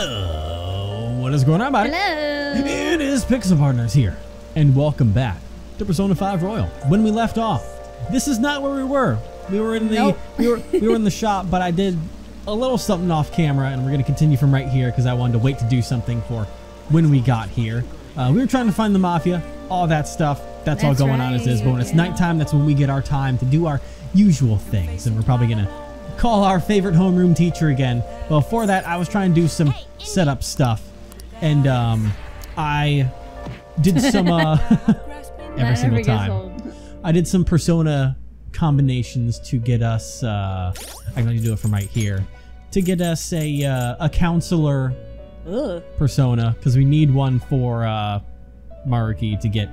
Uh, what is going on, buddy? Hello. It is Pixel Partners here, and welcome back to Persona 5 Royal. When we left off, this is not where we were. We were in the Nope. we were we were in the shop, but I did a little something off camera, and we're gonna continue from right here because I wanted to wait to do something for when we got here. Uh, we were trying to find the mafia, all that stuff. That's, all That's going on as is. But when it's yeah. nighttime, that's when we get our time to do our usual things, and we're probably gonna call our favorite homeroom teacher again. But before that, I was trying to do some setup stuff, and um, I did some uh, every single time. I did some persona combinations to get us. Uh, I'm going to do it from right here to get us a uh, a counselor Ugh. persona because we need one for uh, Maruki to get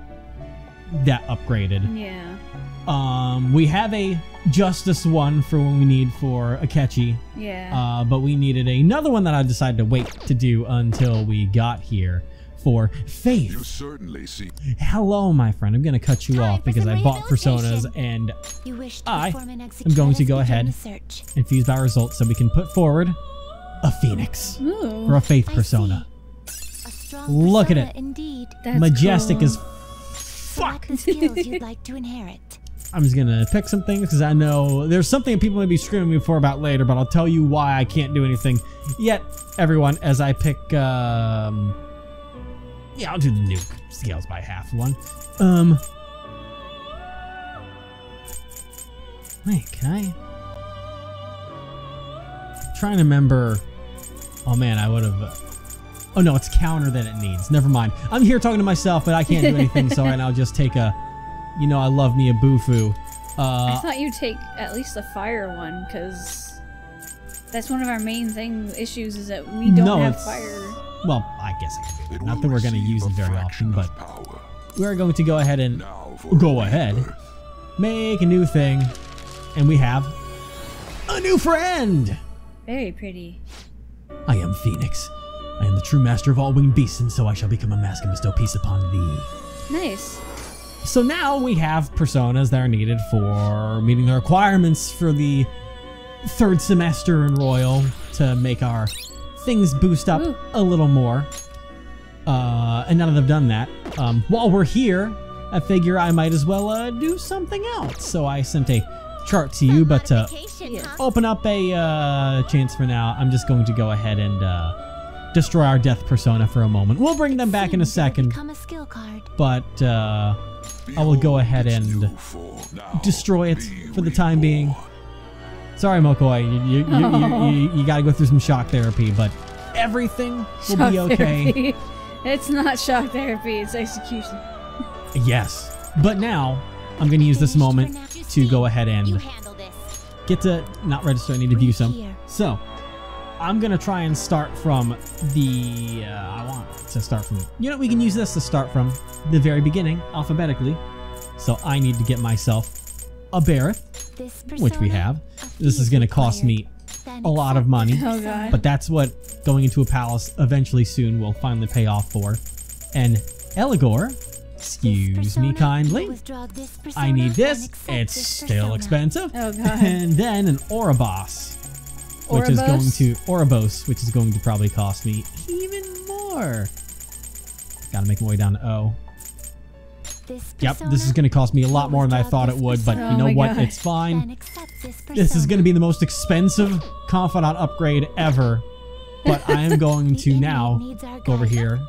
that upgraded. Yeah. Um, we have a justice one for when we need for Akechi, Yeah. uh, but we needed another one that I decided to wait to do until we got here for Faith. You Faith. certainly see. Hello, my friend. I'm going to cut you Time off because I bought personas and You wish to I am going to go ahead the search. and fuse by results so we can put forward a Phoenix Ooh. or a Faith persona. A strong Look at it. Indeed. That's Majestic cool. as Select the skills you'd like to inherit. I'm just gonna pick some things because I know there's something people may be screaming me for about later, but I'll tell you why I can't do anything yet, everyone, as I pick um Yeah, I'll do the nuke scales by half one. Um Wait, can I trying to remember Oh man, I would have Oh no, it's counter that it needs. Never mind. I'm here talking to myself, but I can't do anything, so now I'll just take a you know I love me a Bufu. I Uh, thought you'd take at least the fire one, because that's one of our main thing issues is that we don't No, have fire. well, I guess I can It it. Not that we're going to use it very often, but we're going to go ahead and go a ahead. make a new thing, and we have a new friend. Very pretty. I am Phoenix. I am the true master of all winged beasts, and so I shall become a mask and bestow peace upon thee. Nice. So now we have personas that are needed for meeting the requirements for the third semester in Royal to make our things boost up Ooh. a little more. Uh, and none of them have done that. Um, while we're here, I figure I might as well uh, do something else. So I sent a chart to you, but to Yeah. open up a uh, chance for now, I'm just going to go ahead and uh, destroy our death persona for a moment. We'll bring them back in a second, a but uh, I will go ahead and new form now. destroy it for the time being. Sorry, Mokoi, you, you, you, you, you, you gotta go through some shock therapy, but everything will Shock be okay. therapy. it's not shock therapy, it's execution. Yes. But now, I'm gonna use this moment to go ahead and get to not register. I need to view some. Here. So, I'm gonna try and start from the. Uh, I want to start from. You know, we can use this to start from the very beginning alphabetically. So I need to get myself a Berith, which we have. This is is gonna cost me a lot of money. Oh. God. But that's what going into a palace eventually soon will finally pay off for. And Eligor, excuse me kindly, I need this. It's still expensive. Oh, God. And then an Orobas, which is going to Orobas, which is going to probably cost me even more. Gotta make my way down to O. This Yep, this is going to cost me a lot more than I thought it would, but persona. you know Oh what? God. It's fine. this This is going to be the most expensive confidant upgrade ever. But I am going to now go over here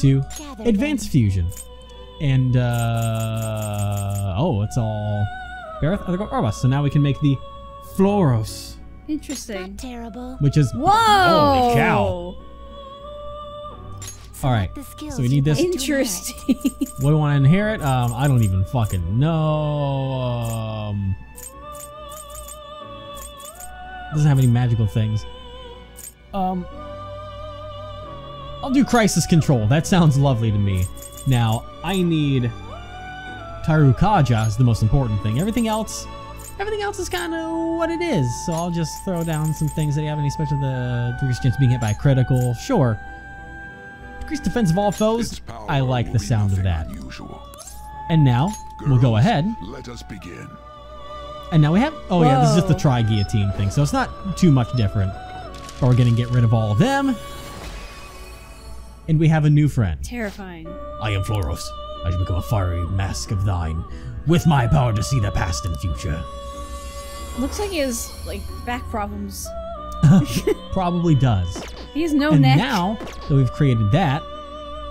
to Gather Advanced. Fusion. And, uh, oh, it's all Berith, other Orobas. So now we can make the Flauros, Interesting. Not terrible. which is, Whoa! holy cow. All right, Select the skills so we need this- like to inherit. Interesting. What do I want to inherit? Um, I don't even fucking know. Um, doesn't have any magical things. Um, I'll do crisis control. That sounds lovely to me. Now I need Tarukaja is the most important thing. Everything else, everything else is kind of what it is. So I'll just throw down some things that you have any special the decreased chance of being hit by a critical. Sure. Decreased defense of all foes. I like the sound of that. unusual. And now we'll go ahead. Let us begin. And now we have. Oh yeah, this is just the tri guillotine thing, so it's not too much different. But we're gonna get rid of all of them. and we have a new friend. Terrifying. I am Flauros. I shall become a fiery mask of thine, with my power to see the past and future. Looks like he has like back problems. Probably does. He has no and neck. now that we've created that,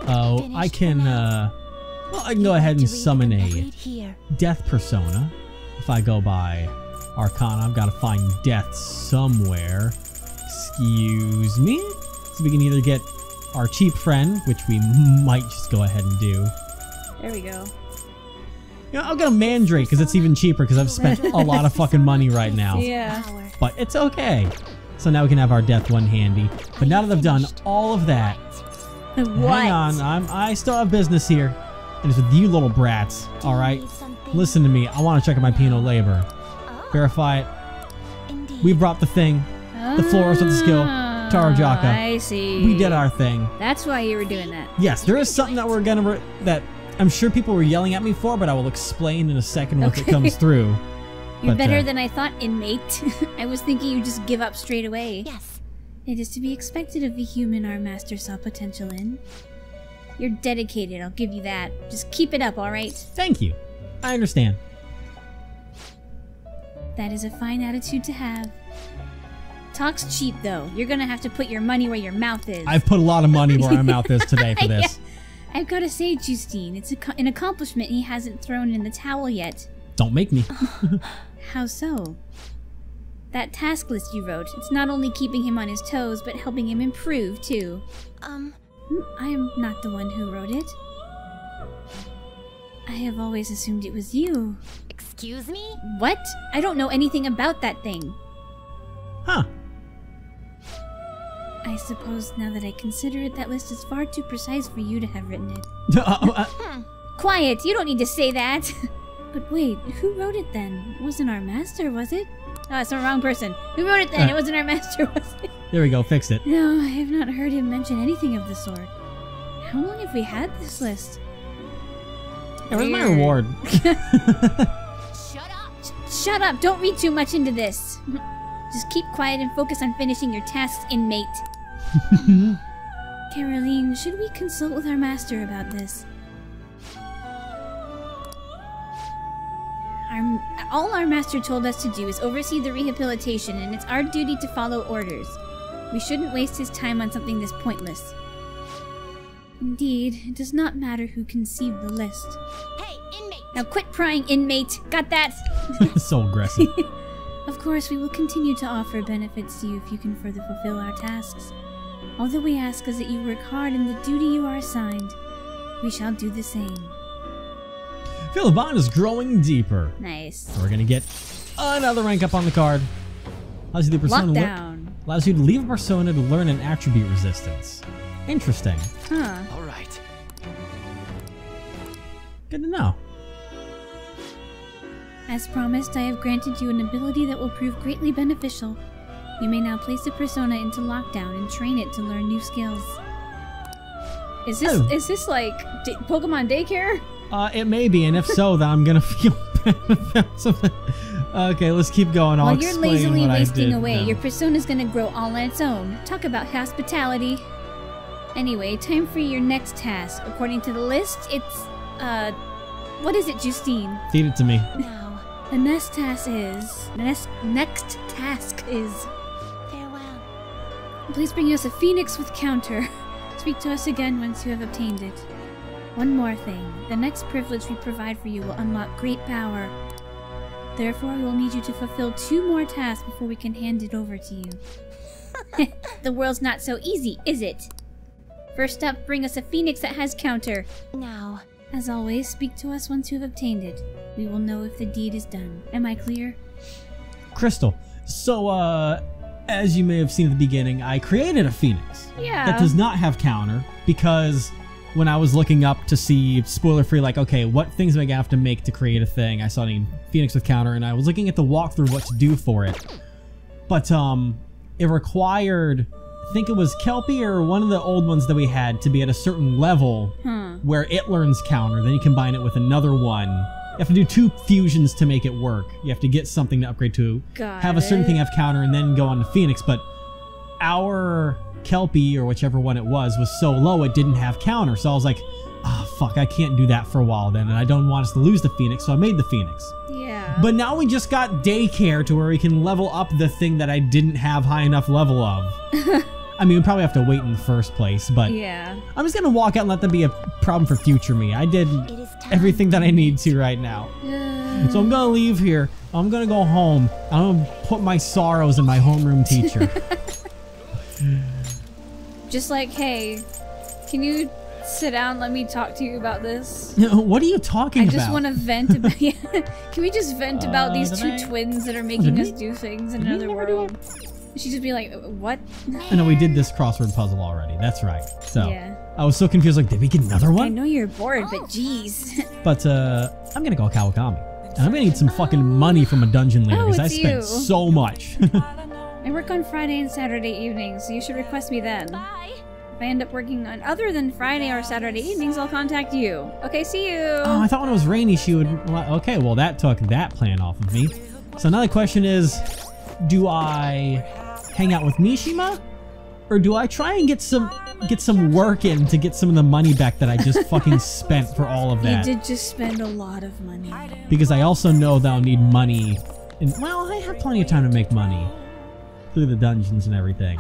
uh, I can, uh, well, I can go ahead and summon a death persona. If I go by Arcana, I've got to find death somewhere. Excuse me. So we can either get our cheap friend, which we might just go ahead and do. There we go. You know, I'll get a Mandrake because it's even cheaper because I've spent a lot of fucking money right now. Yeah. But it's okay. So now we can have our death one handy. But now that I've done all of that, What? hang on, I'm I still have business here. And it's with you little brats. All right, listen to me. I want to check out my penal labor. Oh, Verify it. indeed. We brought the thing. The Flauros with the skill. Tarukaja. Ah, I see. We did our thing. That's why you were doing that. Yes, there is something that we're gonna that I'm sure people were yelling at me for, but I will explain in a second once it comes through. You're But, better uh, than I thought, inmate. I was thinking you'd just give up straight away. Yes. It is to be expected of the human our master saw potential in. You're dedicated, I'll give you that. Just keep it up, alright? Thank you. I understand. That is a fine attitude to have. Talk's cheap, though. You're gonna have to put your money where your mouth is. I've put a lot of money where my mouth is today for this. I've gotta say, Justine, it's a, co- an accomplishment he hasn't thrown in the towel yet. Don't make me. How so? That task list you wrote, it's not only keeping him on his toes, but helping him improve, too. Um, Hmm, I am not the one who wrote it. I have always assumed it was you. excuse me? What? I don't know anything about that thing. Huh. I suppose now that I consider it, that list is far too precise for you to have written it. Hmm. Quiet! You don't need to say that! but wait, who wrote it then? It wasn't our master, was it? Oh, it's the wrong person. Who wrote it then? Uh. it wasn't our master, was it? there we go. Fixed it. No, I have not heard him mention anything of the sort. How long have we had this list? Hey, where's my reward? Shut up! Shut up! Don't read too much into this. Just keep quiet and focus on finishing your tasks, inmate. Caroline, should we consult with our master about this? Our, all our master told us to do is oversee the rehabilitation, and it's our duty to follow orders. We shouldn't waste his time on something this pointless. Indeed, it does not matter who conceived the list. Hey, inmate! Now quit prying, inmate! Got that? so aggressive. Of course, we will continue to offer benefits to you if you can further fulfill our tasks. All that we ask is that you work hard in the duty you are assigned. We shall do the same. Feel the bond is growing deeper. Nice. We're gonna get another rank up on the card. Allows you the persona lear- Lockdown. allows you to leave a persona to learn an attribute resistance. Interesting. Huh. All right. Good to know. As promised, I have granted you an ability that will prove greatly beneficial. You may now place a persona into lockdown and train it to learn new skills. Is this Oh. is this like d- Pokemon daycare? Uh, it may be, and if so, then I'm gonna feel bad about something. Okay, let's keep going. I'll While you're lazily wasting away, now. your persona's gonna grow all on its own. Talk about hospitality. Anyway, time for your next task. According to the list, it's uh, what is it, Justine? Feed it to me. Now, The next task is the next next task is. Please bring us a phoenix with counter. Speak to us again once you have obtained it. One more thing. The next privilege we provide for you will unlock great power. Therefore, we will need you to fulfill two more tasks before we can hand it over to you. the world's not so easy, is it? First up, bring us a phoenix that has counter. Now, As always, speak to us once you have obtained it. We will know if the deed is done. Am I clear? Crystal. So, uh, as you may have seen at the beginning, I created a phoenix. Yeah. that does not have counter because when I was looking up to see spoiler free, like, okay, what things am I gonna have to make to create a thing? I saw the Phoenix with counter, and I was looking at the walkthrough what to do for it. But um, it required, I think it was Kelpie or one of the old ones that we had to be at a certain level Huh. where it learns counter. Then you combine it with another one. You have to do two fusions to make it work. You have to get something to upgrade to Got have a certain it. thing have counter and then go on to Phoenix. But our Kelpie or whichever one it was was so low it didn't have counter. So I was like, ah, fuck, I can't do that for a while then, and I don't want us to lose the Phoenix, so I made the Phoenix. Yeah. But now we just got daycare to where we can level up the thing that I didn't have high enough level of. I mean, we probably have to wait in the first place, but yeah. I'm just gonna walk out and let them be a problem for future me. I did It is time. Everything that I need to right now. So I'm gonna leave here. I'm gonna go home. I'm gonna put my sorrows in my homeroom teacher. Just like, hey, can you sit down? Let me talk to you about this. what are you talking I about? I just want to vent about. Yeah. Can we just vent about Uh, these two I- twins that are making us do things in another world? She'd just be like, "What?" I know we did this crossword puzzle already. That's right. So Yeah. I was so confused. Like, did we get another one? I know you're bored, but jeez. But uh, I'm gonna go Kawakami. And I'm gonna need some fucking money from a dungeon leader Oh, because I it's spent you. so much. I work on Friday and Saturday evenings, so you should request me then. Bye. If I end up working on other than Friday or Saturday evenings, I'll contact you. Okay, see you. Oh, I thought when it was rainy she would. Okay, well that took that plan off of me. So another question is, do I hang out with Mishima, or do I try and get some get some work in to get some of the money back that I just fucking spent for all of you that? did just spend a lot of money. Because I also know that I'll need money. And well, I have plenty of time to make money through the dungeons and everything.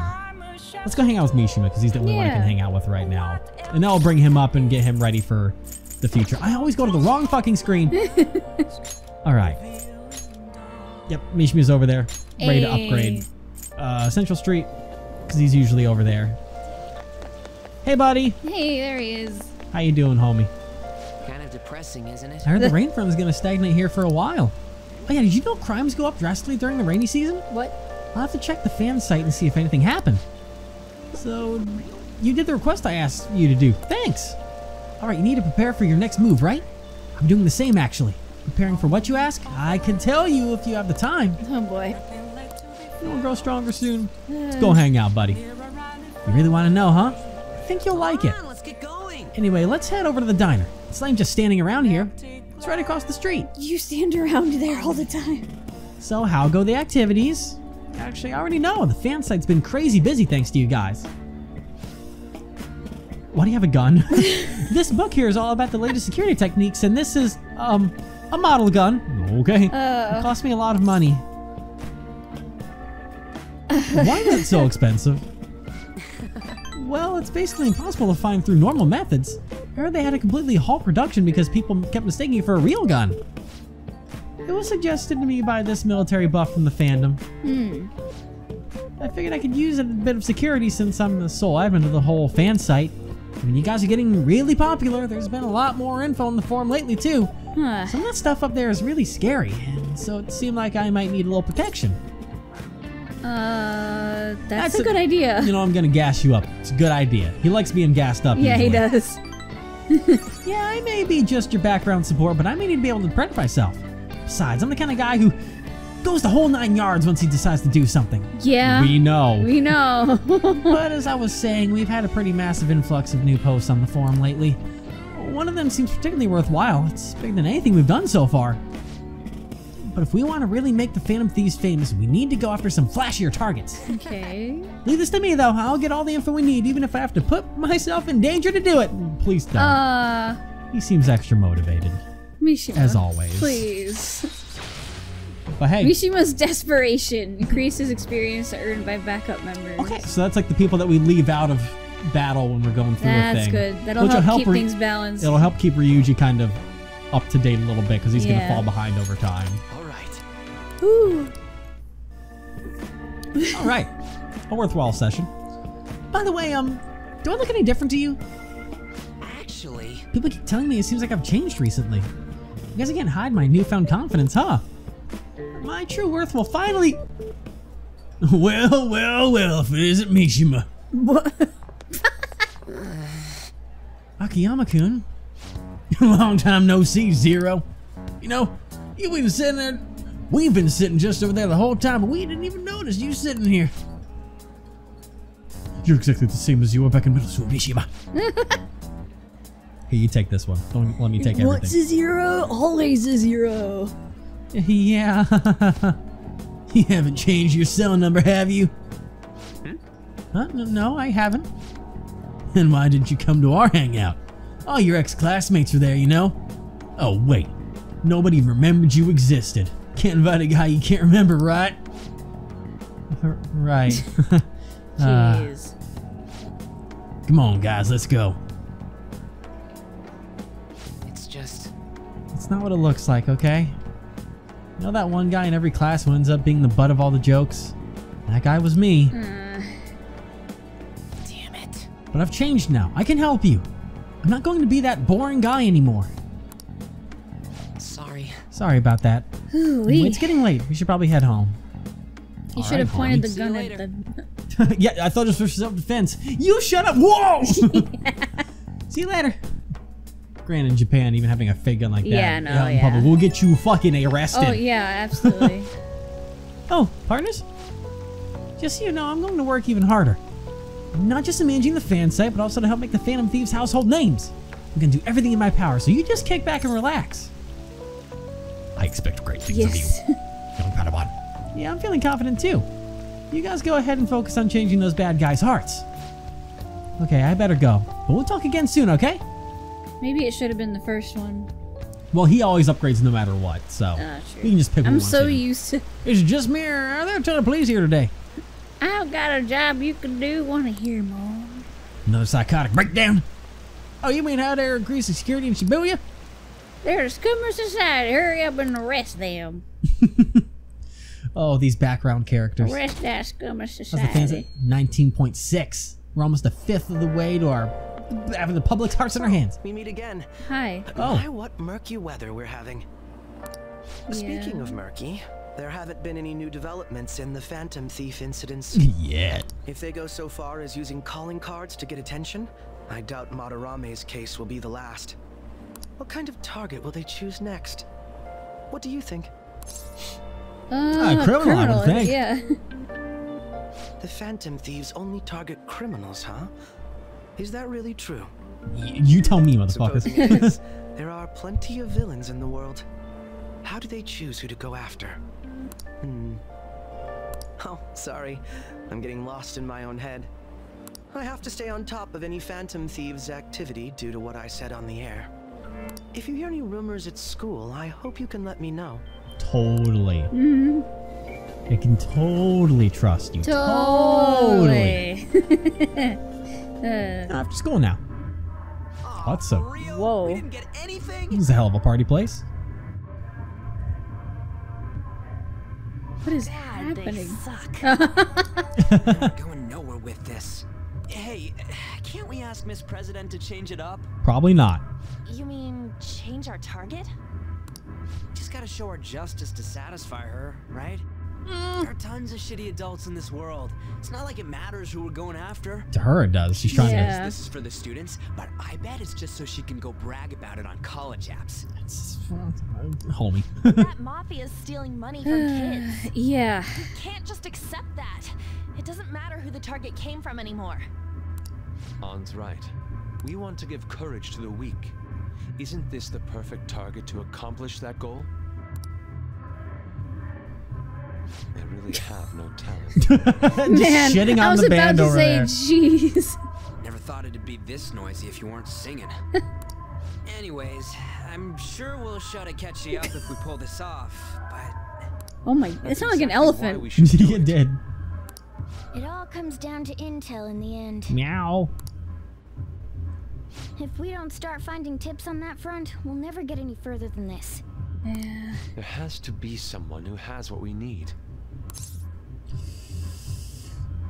Let's go hang out with Mishima because he's the only one I can hang out with right now. And that'll bring him up and get him ready for the future. I always go to the wrong fucking screen. All right. Yep, Mishima's over there, ready to upgrade. Uh, Central Street, because he's usually over there. Hey, buddy. Hey, there he is. How you doing, homie? Kind of depressing, isn't it? I heard the rain from is going to stagnate here for a while. Oh yeah, did you know crimes go up drastically during the rainy season? What? I'll have to check the fan site and see if anything happened. So, you did the request I asked you to do. Thanks. All right, you need to prepare for your next move, right? I'm doing the same, actually. Preparing for what you ask? I can tell you if you have the time. Oh boy. You'll grow stronger soon. Let's go hang out, buddy. You really want to know, huh? I think you'll like it. Come on, let's get going. Anyway, let's head over to the diner. It's not just standing around here. It's right across the street. You stand around there all the time. So, how go the activities? Actually, I already know. The fan site's been crazy busy thanks to you guys. Why do you have a gun? this book here is all about the latest security techniques, and this is, um, a model gun. Okay. Uh. It cost me a lot of money. Why is it so expensive? Well, it's basically impossible to find through normal methods. I heard they had to completely halt production because people kept mistaking it for a real gun. It was suggested to me by this military buff from the fandom. Hmm. I figured I could use a bit of security since I'm the sole admin of the whole fan site. I mean, you guys are getting really popular. There's been a lot more info on the forum lately, too. Huh. Some of that stuff up there is really scary, and so it seemed like I might need a little protection. Uh, that's, That's a a- good idea. You know, I'm gonna gas you up. It's a good idea. He likes being gassed up. yeah, he does. Yeah, I may be just your background support, but I may need to be able to protect myself. Besides, I'm the kind of guy who goes the whole nine yards once he decides to do something. Yeah. We know. We know. But as I was saying, we've had a pretty massive influx of new posts on the forum lately. One of them seems particularly worthwhile. It's bigger than anything we've done so far. But if we want to really make the Phantom Thieves famous, we need to go after some flashier targets. okay. Leave this to me, though. I'll get all the info we need, even if I have to put myself in danger to do it. Please don't. Uh, he seems extra motivated, Mishima. as always. Please. But hey, Mishima's desperation increases experience earned by backup members. okay, so that's like the people that we leave out of battle when we're going through a That's good. That'll Which will help, keep things balanced. It'll help keep Ryuji kind of up to date a little bit because he's Yeah. gonna fall behind over time. All right. Ooh. All right, a worthwhile session. By the way, um, do I look any different to you? Actually, People keep telling me it seems like I've changed recently. You guys can't hide my newfound confidence, huh? My true worth will finally. Well, well, well, if it isn't Mishima. What? Akiyama-kun. You long time no see, Zero. You know, you've been sitting there. We've been sitting just over there the whole time, but we didn't even notice you sitting here. You're exactly the same as you were back in middle school, Mishima. Here, you take this one. Don't let me take everything. What's a zero? Always a zero. Yeah. you haven't changed your cell number, have you? Hmm? Huh? N- No, I haven't. Then why didn't you come to our hangout? All your ex-classmates are there, you know. Oh, wait. Nobody remembered you existed. Can't invite a guy you can't remember, right? Right. Uh, Jeez. come on, guys, let's go. It's just. It's not what it looks like, okay? You know that one guy in every class who ends up being the butt of all the jokes? That guy was me. Uh, Damn it. But I've changed now. I can help you. I'm not going to be that boring guy anymore. Sorry. Sorry about that. ooh-wee. It's getting late. We should probably head home. You All should have pointed homie. the gun at the. yeah, I thought it was for self-defense. You shut up! Whoa! See you later. Granted, in Japan, even having a fake gun like that Yeah, no, out in yeah. public will get you fucking arrested. Oh yeah, absolutely. Oh, partners? Just so you know, I'm going to work even harder. Not just in managing the fan site, but also to help make the Phantom Thieves household names. I'm going to do everything in my power, so you just kick back and relax. I expect great things yes. of you, young Padawan. Yeah, I'm feeling confident too. You guys go ahead and focus on changing those bad guys' hearts. Okay, I better go. But we'll talk again soon, okay? Maybe it should have been the first one. Well, he always upgrades no matter what, so ah, true. we can just pick one. I'm so used to. It's just me, or are there a ton of police here today? I've got a job you can do. Want to hear more? Another psychotic breakdown? Oh, you mean how they're increasing security in Shibuya? They're a scummer society. Hurry up and arrest them. Oh, these background characters. Arrest that scummer How's the society. 19.6? We're almost a fifth of the way to our having the public's hearts in our hands. We meet again. Hi. Oh. My, what murky weather we're having. Speaking of murky, there haven't been any new developments in the Phantom Thief incidents. Yet. if they go so far as using calling cards to get attention, I doubt Madarame's case will be the last. What kind of target will they choose next? What do you think? Uh, criminal, I would think. Yeah. The Phantom Thieves only target criminals, huh? Is that really true? Y- you tell me, motherfuckers. there are plenty of villains in the world. How do they choose who to go after? Hmm. Oh, sorry. I'm getting lost in my own head. I have to stay on top of any Phantom Thieves activity due to what I said on the air. If you hear any rumors at school, I hope you can let me know. totally. Mhm. I can totally trust you. Totally. uh, After school now. What's for up? real? Whoa. We didn't get anything? This is a hell of a party place. what is God, they happening? suck. Going nowhere with this. Hey, can't we ask Miss President to change it up? Probably not. You mean change our target? Just gotta show her justice to satisfy her, right? Mm. There are tons of shitty adults in this world. It's not like it matters who we're going after. To her, it does. She's trying to. Yeah. This is for the students, but I bet it's just so she can go brag about it on college apps. to. It's, homie. That mafia's stealing money from kids. yeah. You Can't just accept that. It doesn't matter who the target came from anymore. Ann's right. We want to give courage to the weak. Isn't this the perfect target to accomplish that goal? I really have no talent. Just Man, shitting on I was the about band to over say, there. jeez. Never thought it'd be this noisy if you weren't singing. Anyways, I'm sure we'll shut to catch you up if we pull this off, but Oh my, it That's sounded like an elephant. we should do you it. did. It all comes down to intel in the end. Meow. If we don't start finding tips on that front, we'll never get any further than this. Yeah. There has to be someone who has what we need.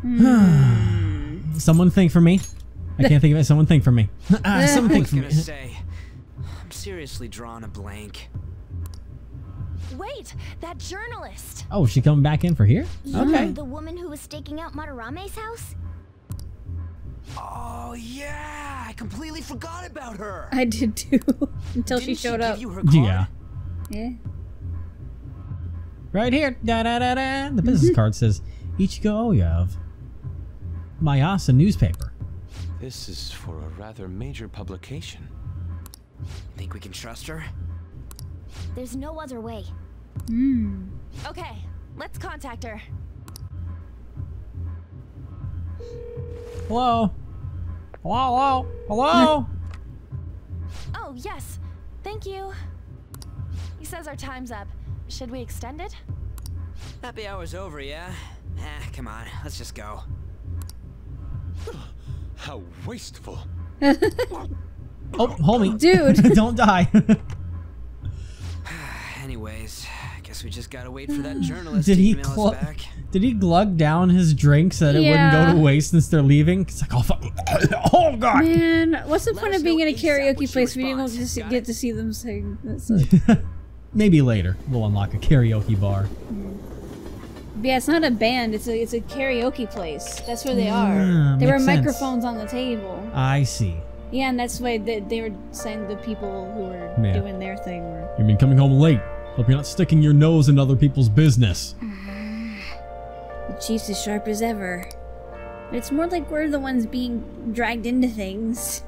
Someone think for me. I can't think of it. Someone think for me. Ah, someone think for me. say, I'm seriously drawing a blank. Wait, that journalist! Oh, is she coming back in for here? Okay. The woman who was staking out Madarame's house? Oh yeah, I completely forgot about her. I did too. Until she Didn't showed give up. You her card? Yeah. Yeah. Right here. Da da da da. The business card says Ichiko Ohya. Maiasa newspaper. This is for a rather major publication. Think we can trust her? There's no other way. Hmm. Okay, let's contact her. Hello? Hello? Hello? Hello? Oh, yes. Thank you. He says our time's up. Should we extend it? Happy hour's over, yeah? Ah, come on, let's just go. How wasteful. oh, homie. Dude. Don't die. Anyways, guess we just gotta wait for that journalist Did to he email us back. Did he glug down his drink so that it wouldn't go to waste since they're leaving? It's like, oh, fuck. oh God. Man, what's the Let point of being in a ASAP what's your karaoke place when you don't just Got get it? to see them sing? That's like, Maybe later we'll unlock a karaoke bar. yeah, it's not a band. It's a it's a karaoke place. That's where they are. There were makes sense. microphones on the table. I see. Yeah, and that's why they, they were saying the people who were Yeah. doing their thing were. You've been coming home late. Hope you're not sticking your nose in other people's business. The Chief's as sharp as ever. But it's more like we're the ones being dragged into things.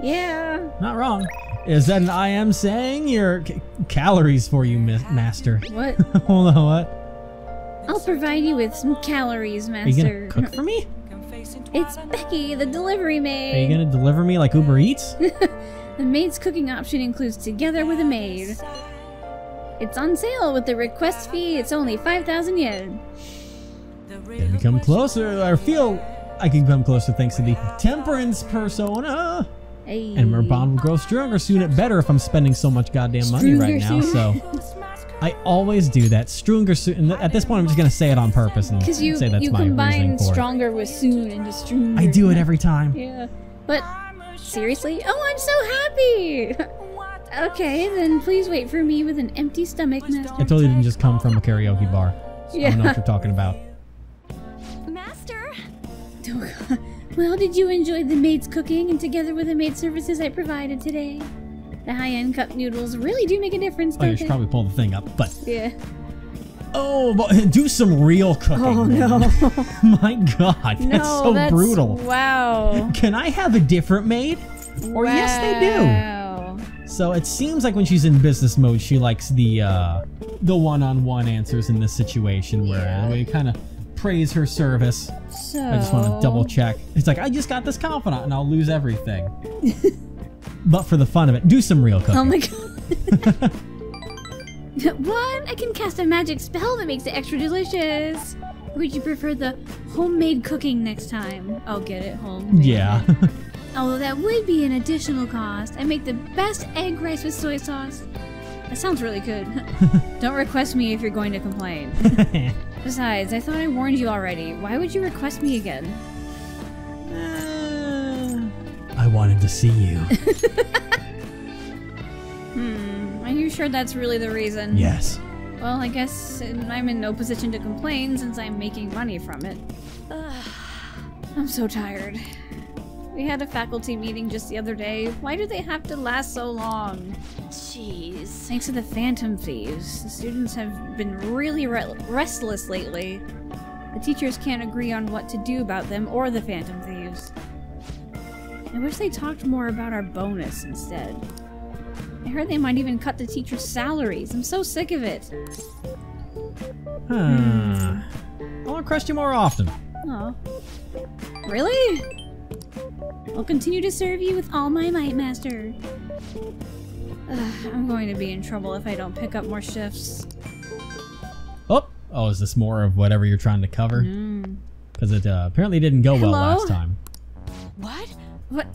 Yeah. Not wrong. Is that an I am saying? Your calories for you, mi- master. What? Hold on, what? I'll provide you with some calories, Are you Master. gonna cook for me? It's Becky, the delivery maid. Are you gonna deliver me like Uber Eats? The maid's cooking option includes Together with a Maid. It's on sale with the request fee. It's only 5,000 yen. Gotta become closer. I feel I can come closer thanks to the temperance persona. Hey. And my bond will grow stronger soon. It better if I'm spending so much goddamn money right now. Stronger So I always do that. Stronger soon. At this point, I'm just gonna say it on purpose and you, say that's you my combine reasoning for it. stronger with soon into stronger. I do it every time. Yeah. But seriously? Oh, I'm so happy! okay, then please wait for me with an empty stomach, Master. I totally didn't just come from a karaoke bar. Yeah. I don't know Yeah. what you're talking about. Master! well, did you enjoy the maid's cooking and together with the maid services I provided today? The high-end cup noodles really do make a difference, Oh, don't you they? should probably pull the thing up. But Yeah. oh, but do some real oh, cooking. Oh man. no. My God, that's no, so that's brutal. Wow. Can I have a different maid? Or yes, they do. So it seems like when she's in business mode, she likes the uh, the one-on-one answers in this situation, where Yeah. we kind of praise her service. So. I just want to double check. It's like I just got this confidant, and I'll lose everything. but for the fun of it, do some real cooking. Oh my god. what? I can cast a magic spell that makes it extra delicious. Or would you prefer the homemade cooking next time? I'll get it home. yeah. Although that would be an additional cost. I make the best egg rice with soy sauce. That sounds really good. Don't request me if you're going to complain. Besides, I thought I warned you already. Why would you request me again? I wanted to see you. Hmm, are you sure that's really the reason? yes. Well, I guess I'm in no position to complain since I'm making money from it. I'm so tired. We had a faculty meeting just the other day. Why do they have to last so long? Jeez. Thanks to the Phantom Thieves, the students have been really re- restless lately. The teachers can't agree on what to do about them or the Phantom Thieves. I wish they talked more about our bonus instead. I heard they might even cut the teachers' salaries. I'm so sick of it. Hmm. I'll crush you more often. Oh. Really? I'll continue to serve you with all my might, Master. Ugh, I'm going to be in trouble if I don't pick up more shifts. Oh, oh, is this more of whatever you're trying to cover? Mm. Because it uh, apparently didn't go well last time. What? What?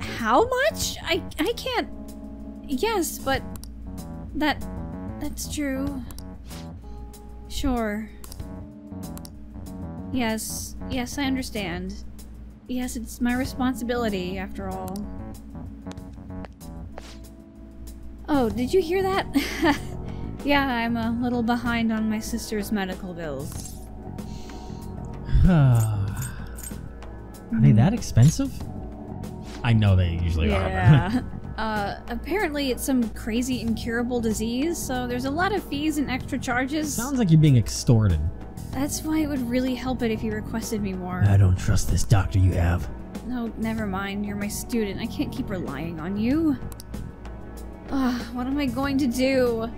How much? I I can't. Yes, but that that's true. Sure. Yes. Yes, I understand. Yes, it's my responsibility after all. Oh, did you hear that? yeah, I'm a little behind on my sister's medical bills. Are they that expensive? I know they usually are. Yeah. uh, apparently it's some crazy incurable disease, so there's a lot of fees and extra charges. Sounds like you're being extorted. That's why it would really help it if you requested me more. I don't trust this doctor you have. No, never mind. You're my student. I can't keep relying on you. Ugh, what am I going to do?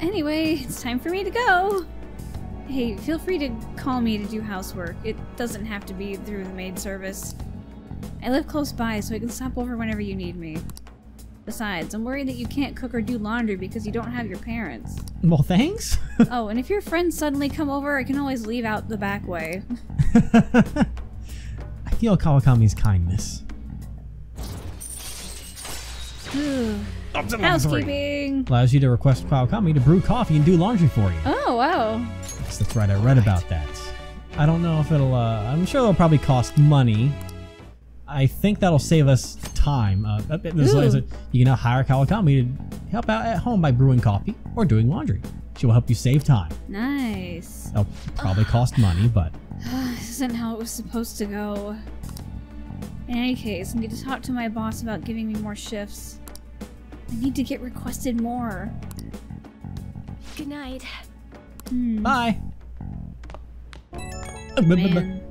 Anyway, it's time for me to go. Hey, feel free to call me to do housework. It doesn't have to be through the maid service. I live close by, so I can stop over whenever you need me. Besides, I'm worried that you can't cook or do laundry because you don't have your parents. Well, thanks. oh, and if your friends suddenly come over, I can always leave out the back way. I feel Kawakami's kindness. Ooh. Housekeeping! Allows you to request Kawakami to brew coffee and do laundry for you. Oh, wow. Yes, that's right. I read about that. I don't know if it'll. Uh, I'm sure it'll probably cost money. I think that'll save us time. Uh, there's- Ooh. there's a- you can now hire Kawakami to help out at home by brewing coffee or doing laundry. She will help you save time. Nice. It'll probably cost money, but this isn't how it was supposed to go. In any case, I need to talk to my boss about giving me more shifts. I need to get requested more. Good night. Hmm. bye. Man.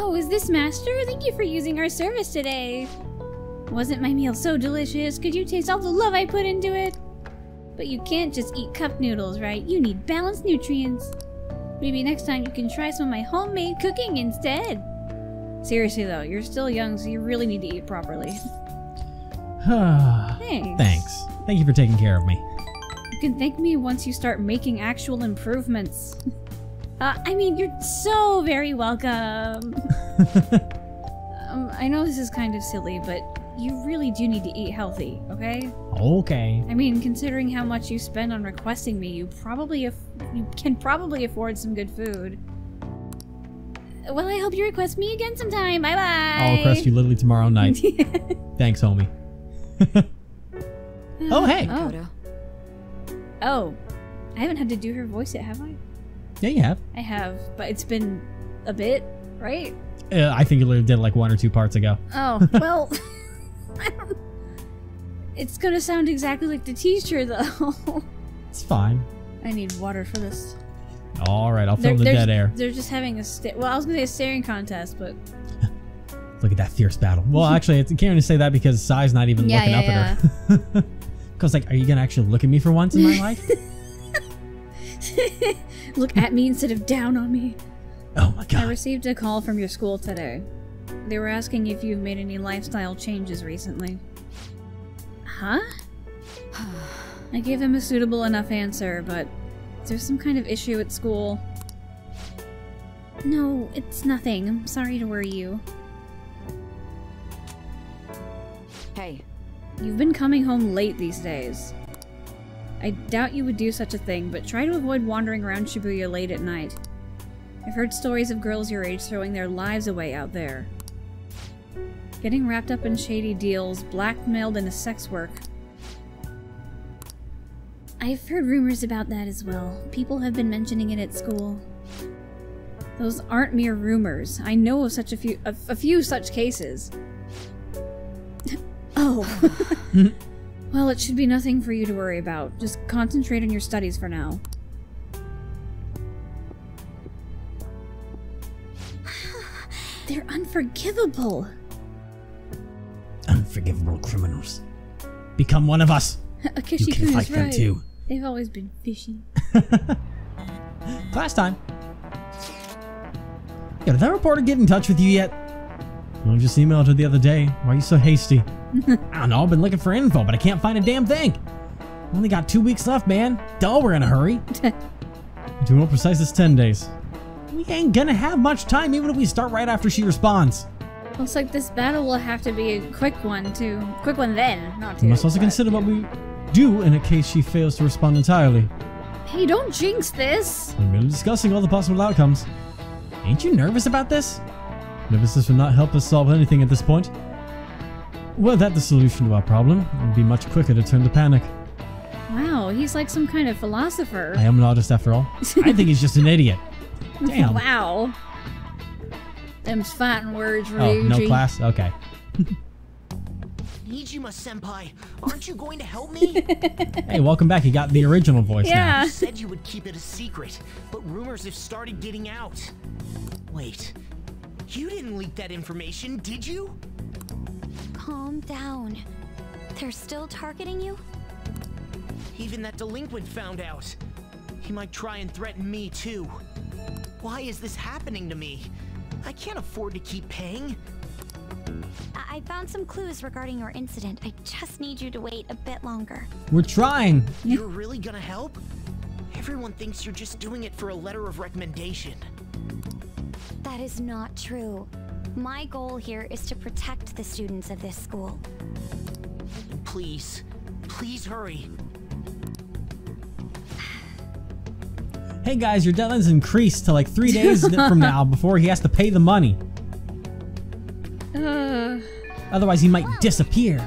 Oh, is this Master? Thank you for using our service today. Wasn't my meal so delicious? Could you taste all the love I put into it? But you can't just eat cup noodles, right? You need balanced nutrients. Maybe next time you can try some of my homemade cooking instead. Seriously though, you're still young, so you really need to eat properly. Thanks. Thanks. Thank you for taking care of me. You can thank me once you start making actual improvements. uh, I mean, you're so very welcome. um, I know this is kind of silly, but you really do need to eat healthy, okay? Okay. I mean, considering how much you spend on requesting me, you probably you can probably afford some good food. Well, I hope you request me again sometime. Bye bye. I'll request you literally tomorrow night. Thanks, homie. oh, hey. Oh. Oh, I haven't had to do her voice yet, have I? Yeah, you have. I have, but it's been a bit, right? Uh, I think you literally did like one or two parts ago. Oh, well, It's gonna sound exactly like the teacher, though. It's fine. I need water for this. All right, I'll They're, fill the dead air. They're just having a sta- well, I was gonna say a staring contest, but Look at that fierce battle. Well, actually, it's, I can't even say that because Sae's not even Yeah, looking yeah, up at her. Because, like, are you gonna actually look at me for once in my life? look at me instead of down on me. Oh my god. I received a call from your school today. They were asking if you've made any lifestyle changes recently. Huh? I gave them a suitable enough answer, but there's some kind of issue at school. No, it's nothing. I'm sorry to worry you. Hey, You've been coming home late these days. I doubt you would do such a thing, but try to avoid wandering around Shibuya late at night. I've heard stories of girls your age throwing their lives away out there. Getting wrapped up in shady deals, blackmailed into sex work. I've heard rumors about that as well. People have been mentioning it at school. Those aren't mere rumors. I know of such a few a, a few such cases. oh. well, it should be nothing for you to worry about. Just concentrate on your studies for now. They're unforgivable. Unforgivable criminals. Become one of us. You can fight is them too. They've always been fishy. Last time. Yeah, did that reporter get in touch with you yet? I just emailed her the other day. Why are you so hasty? I don't know, I've been looking for info, but I can't find a damn thing. Only got two weeks left, man. Duh, we're in a hurry. to be more precise, it's 10 days. We ain't gonna have much time even if we start right after she responds. Looks like this battle will have to be a quick one, too. Quick one then, not too. We must also but- consider what we do in a case she fails to respond entirely. Hey, don't jinx this! We're merely discussing all the possible outcomes. Ain't you nervous about this? Nervousness will not help us solve anything at this point. Were that the solution to our problem, it would be much quicker to turn to panic. Wow, he's like some kind of philosopher. I am an artist after all. I think he's just an idiot. Damn. wow. Them's fighting words, Oh, no class? Okay. Niijima senpai, aren't you going to help me? Hey, welcome back. You got the original voice Yeah. you said you would keep it a secret, but rumors have started getting out. Wait, you didn't leak that information, did you? Calm down. They're still targeting you? Even that delinquent found out. He might try and threaten me too. Why is this happening to me? I can't afford to keep paying. I, I found some clues regarding your incident. I just need you to wait a bit longer. We're trying. You're really gonna help? Everyone thinks you're just doing it for a letter of recommendation. That is not true. My goal here is to protect the students of this school. Please, please hurry. Hey guys, your deadline's increased to like three days from now before he has to pay the money. Uh, Otherwise, he might disappear.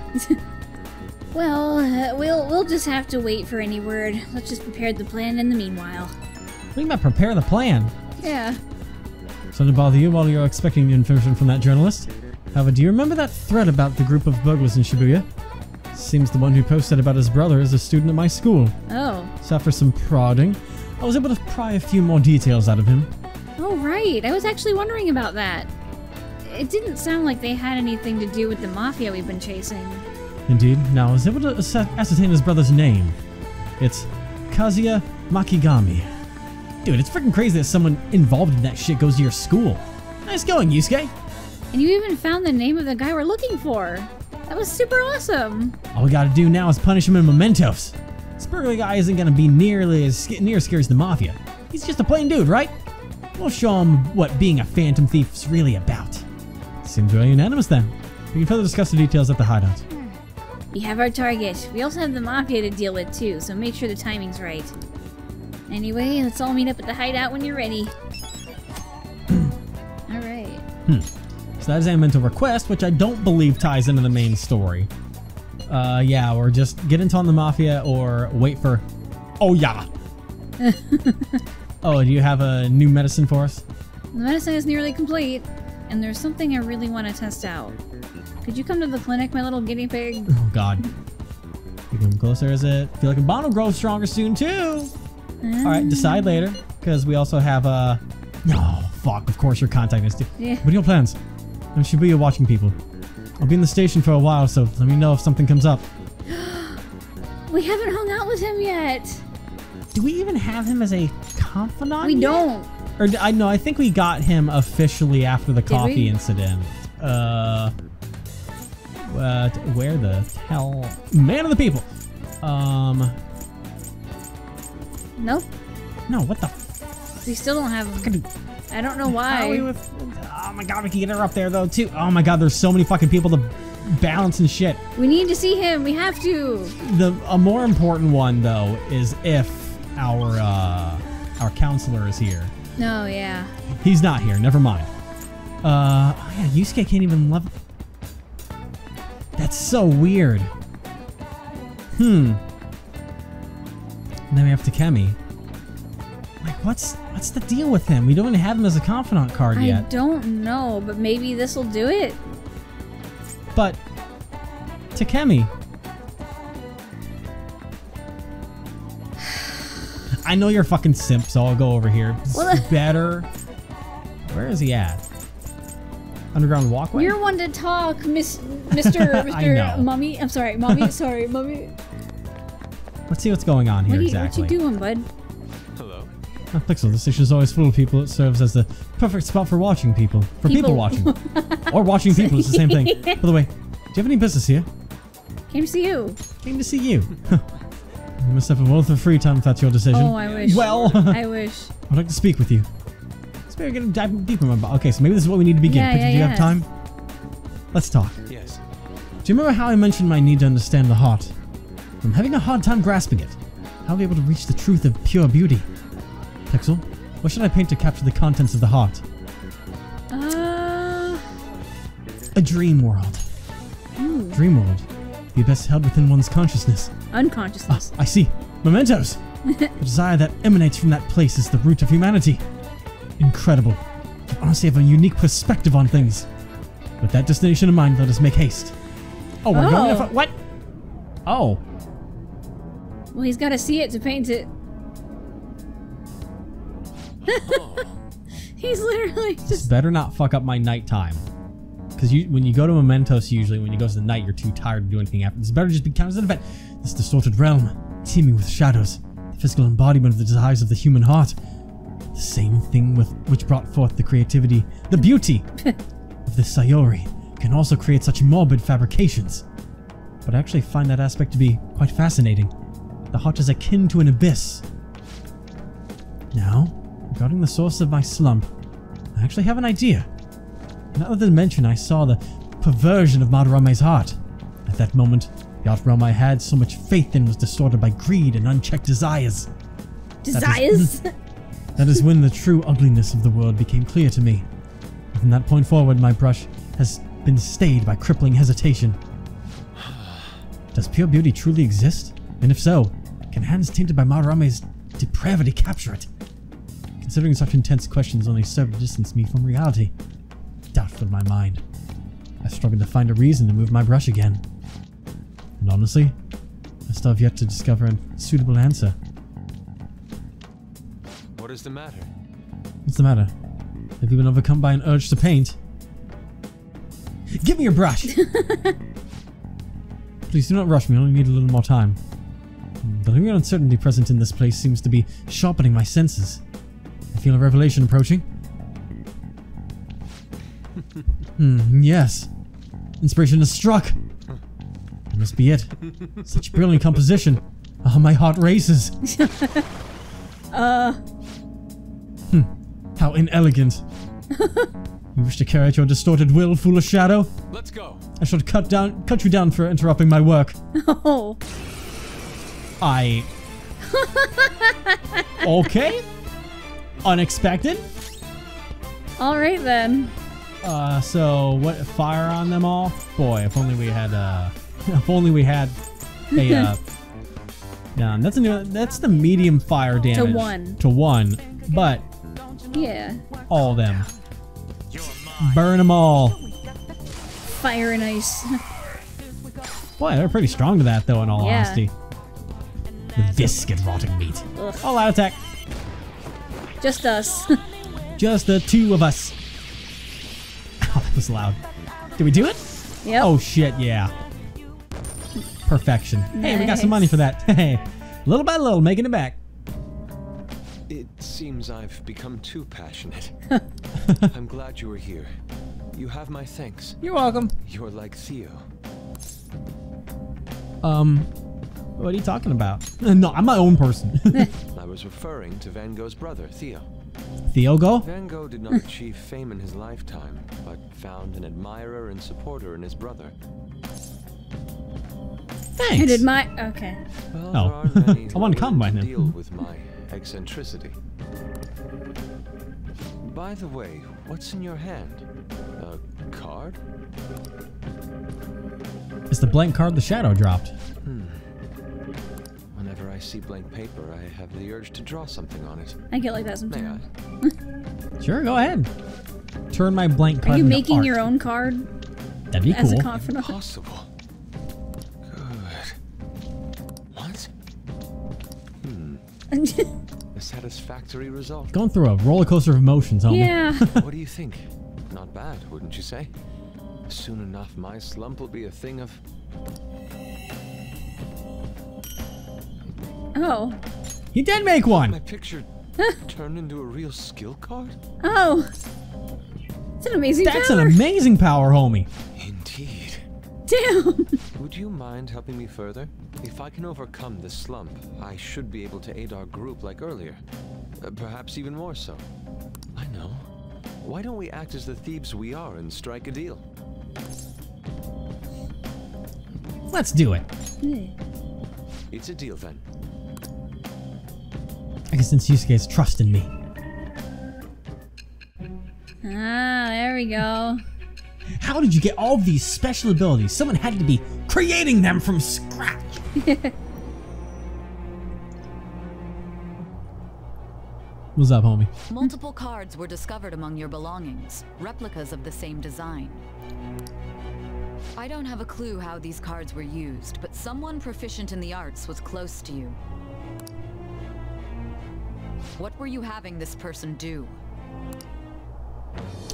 well, uh, we'll we'll just have to wait for any word. Let's just prepare the plan in the meanwhile. What do you mean prepare the plan? Yeah. Something bother you while you're expecting information from that journalist? However, do you remember that thread about the group of burglars in Shibuya? Seems the one who posted about his brother is a student at my school. Oh. So after some prodding, I was able to pry a few more details out of him. Oh right. I was actually wondering about that. It didn't sound like they had anything to do with the mafia we've been chasing. Indeed, now I was able to ascertain his brother's name. It's Kazuya Makigami. Dude, it's freaking crazy that someone involved in that shit goes to your school. Nice going, Yusuke. And you even found the name of the guy we're looking for. That was super awesome. All we gotta do now is punish him in mementos. This burglar guy isn't gonna be nearly as near as scary as the mafia. He's just a plain dude, right? We'll show him what being a phantom thief is really about. Seems we're unanimous then. We can further discuss the details at the hideout. We have our target. We also have the mafia to deal with too, so make sure the timing's right. Anyway, let's all meet up at the hideout when you're ready. Alright. So that is a Mementos request, which I don't believe ties into the main story. Uh, yeah, or just get into on the mafia or wait for. Oh yeah. oh, do you have a new medicine for us? The medicine is nearly complete, and there's something I really want to test out. Could you come to the clinic, my little guinea pig? Oh God. You come closer, is it? Feel like a bond will grow stronger soon too. All right, decide later, because we also have a. No, fuck. Of course, you're contacting us too. Yeah. What are your plans? I'm Shibuya watching people. I'll be in the station for a while, so let me know if something comes up. We haven't hung out with him yet. Do we even have him as a confidant? We yet? don't. Or d- I know, I think we got him officially after the coffee we? incident. Uh, what? Where the hell? Man of the people. Um, Nope. no, what the? We still don't have fucking- I don't know How are we why. with? Oh my god, we can get her up there though too. Oh my god, there's so many fucking people to balance and shit. We need to see him. We have to. The a more important one though is if our uh our counselor is here. No, yeah. He's not here. Never mind. Uh, oh yeah, Yusuke can't even level. That's so weird. Hmm. And then we have Takemi. Like, what's what's the deal with him? We don't even have him as a confidant card I yet. I don't know, but maybe this will do it. But Takemi. I know you're fucking simp, so I'll go over here. Well, better. Where is he at? Underground walkway? You're one to talk, Miss, Mr. I. Mr. Mummy. I'm sorry, Mummy. sorry, Mummy. Let's see what's going on here What, are you, exactly. what you doing, bud? Hello. Ah, Pixel, this station is always full of people. It serves as the perfect spot for watching people. For people, People. watching. or watching people, it's the same thing. By the way, do you have any business here? Came to see you. Came to see you. you must have a wealth of free time if that's your decision. Oh, I wish. Well, I wish. I'd like to speak with you. Let's maybe get dive deeper in my bo- Okay, so maybe this is what we need to begin. Yeah, yeah, do you have time? Let's talk. Yes. Do you remember how I mentioned my need to understand the heart? I'm having a hard time grasping it. How will be able to reach the truth of pure beauty? Pixel, what should I paint to capture the contents of the heart? Uh, A dream world. Dream world. Be best held within one's consciousness. Ah, unconsciousness. I see. Mementos! the desire that emanates from that place is the root of humanity. Incredible. You honestly have a unique perspective on things. With that destination in mind, let us make haste. Oh, we're going to... Oh. What? Oh. Well, he's got to see it to paint it. he's literally just. better not fuck up my nighttime. Because you, when you go to Mementos, usually when you go to the night, you're too tired to do anything after. It's better just be counted as an event. This distorted realm, teeming with shadows. The physical embodiment of the desires of the human heart. The same thing with which brought forth the creativity, the beauty of the Sayuri can also create such morbid fabrications. But I actually find that aspect to be quite fascinating. The heart is akin to an abyss. Now, regarding the source of my slump, I actually have an idea. In another dimension, I saw the perversion of Madarame's heart. At that moment, the art realm I had so much faith in was distorted by greed and unchecked desires. Desires? That is when the true ugliness of the world became clear to me. From that point forward, my brush has been stayed by crippling hesitation. Does pure beauty truly exist? And if so, can hands tainted by Madarame's depravity capture it? Considering such intense questions only serve to distance me from reality, doubt filled my mind. I struggled to find a reason to move my brush again. And honestly, I still have yet to discover a suitable answer. What is the matter? What's the matter? Have you been overcome by an urge to paint? Give me your brush! Please do not rush me, I only need a little more time. The lingering uncertainty present in this place seems to be sharpening my senses. I feel a revelation approaching. hmm, yes. Inspiration has struck. That must be it. Such brilliant composition. Oh, my heart races. Uh, How inelegant. you wish to carry out your distorted will, foolish shadow? Let's go. I shall cut down, cut you down for interrupting my work. oh. I. okay. Unexpected. All right then. Uh, so what? Fire on them all? Boy, if only we had. Uh, if only we had a. Uh, down. That's a new. That's the medium fire damage. To one. To one. But Yeah. all of them. Burn them all. Fire and ice. Boy, they're pretty strong to that, though. In all Yeah. honesty. The viscid rotting meat. Ugh. All out attack. Just us. Just the two of us. Oh, that was loud. Did we do it? yep. Oh shit, yeah. Perfection. Hey, we got some money for that. Hey, little by little, making it back. It seems I've become too passionate. I'm glad you were here. You have my thanks. You're welcome. You're like Theo. Um, what are you talking about? No, I'm my own person. I was referring to Van Gogh's brother, Theo. Theo go? Van Gogh did not hmm. achieve fame in his lifetime, but found an admirer and supporter in his brother. Thanks. I did my. Okay. Well, Oh. there are I who wanted to are combine willing him. deal with my eccentricity. By the way, what's in your hand? A card? It's the blank card the shadow dropped. Whenever I see blank paper, I have the urge to draw something on it. I get like that May I? sometimes. Sure, go ahead. Turn my blank card Are you into making art. your own card That'd be as cool. a confidant? Possible. Good. What? Hmm. a satisfactory result. Going through a roller coaster of emotions, homie. yeah. what do you think? Not bad, wouldn't you say? Soon enough, my slump will be a thing of. Oh. He did make one. My picture turned into a real skill card? Oh. It's an amazing That's power. an amazing power, homie. Indeed. Damn. Would you mind helping me further? If I can overcome this slump, I should be able to aid our group like earlier. Uh, perhaps even more so. I know. Why don't we act as the thieves we are and strike a deal? Let's do it. It's a deal then. I can sense Yusuke's trust in me. Ah, there we go. How did you get all of these special abilities? Someone had to be creating them from scratch. What's up, homie? Multiple cards were discovered among your belongings, replicas of the same design. I don't have a clue how these cards were used, but someone proficient in the arts was close to you. What were you having this person do?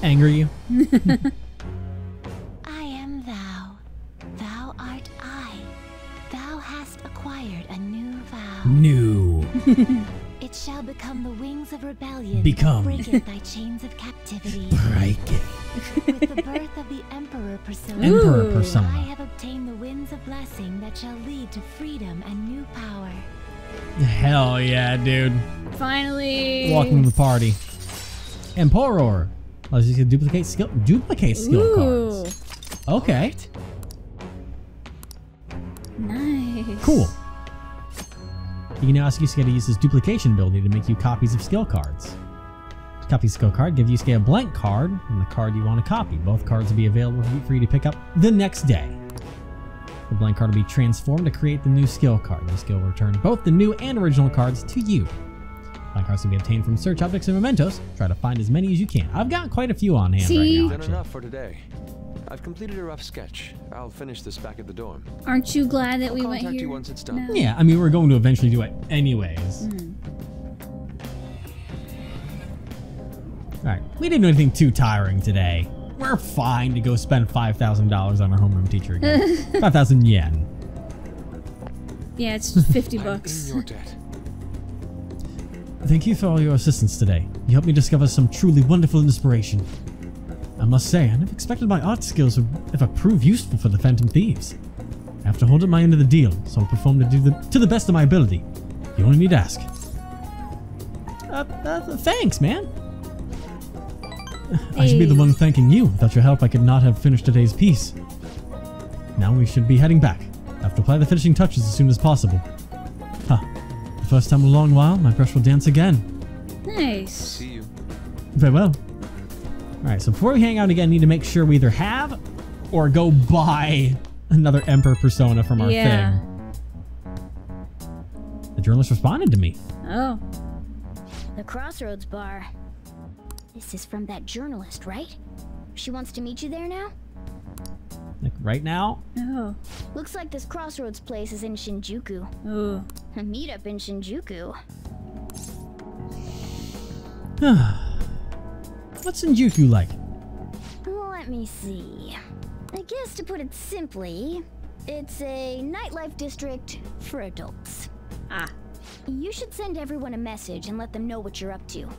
Anger you? I am thou. Thou art I. Thou hast acquired a new vow. New. It shall become the wings of rebellion. Become. Breaketh thy chains of captivity. Break it. With the birth of the Emperor Persona. Emperor persona. I have obtained the winds of blessing that shall lead to freedom and new power. Hell yeah, dude. Finally. Welcome to the party. and Emperor. Allows you to duplicate skill duplicate skill Ooh. cards. Okay. Nice. Cool. You can now ask Yusuke to use his duplication ability to make you copies of skill cards. Copy skill card, give Yusuke a blank card and the card you want to copy. Both cards will be available for you to pick up the next day. The blank card will be transformed to create the new skill card. The skill will return both the new and original cards to you. Blank cards can be obtained from search objects and mementos. Try to find as many as you can. I've got quite a few on hand See? right now. Done Actually. enough for today. I've completed a rough sketch. I'll finish this back at the dorm. Aren't you glad that I'll we went contact here? you once it's done. No. Yeah, I mean we're going to eventually do it anyways. Hmm. Alright, we didn't do anything too tiring today. We're fine to go spend $5,000 on our homeroom teacher again. 5,000 yen. Yeah, it's 50 I'm bucks. in your debt. Thank you for all your assistance today. You helped me discover some truly wonderful inspiration. I must say, I never expected my art skills would ever prove useful for the Phantom Thieves. I have to hold up my end of the deal, so I'll perform to, do the, to the best of my ability. You only need to ask. Uh, uh, thanks, man. I should be the one thanking you. Without your help, I could not have finished today's piece. Now we should be heading back. I have to apply the finishing touches as soon as possible. Huh. The first time in a long while, my brush will dance again. Nice. See you. Very well. Alright, so before we hang out again, I need to make sure we either have or go buy another Emperor persona from our Yeah. thing. The journalist responded to me. Oh. The Crossroads Bar. This is from that journalist, right? She wants to meet you there now? Like right now? Oh. Looks like this Crossroads place is in Shinjuku. Oh. A meetup in Shinjuku. What's Shinjuku like? Let me see. I guess to put it simply, it's a nightlife district for adults. Ah. You should send everyone a message and let them know what you're up to.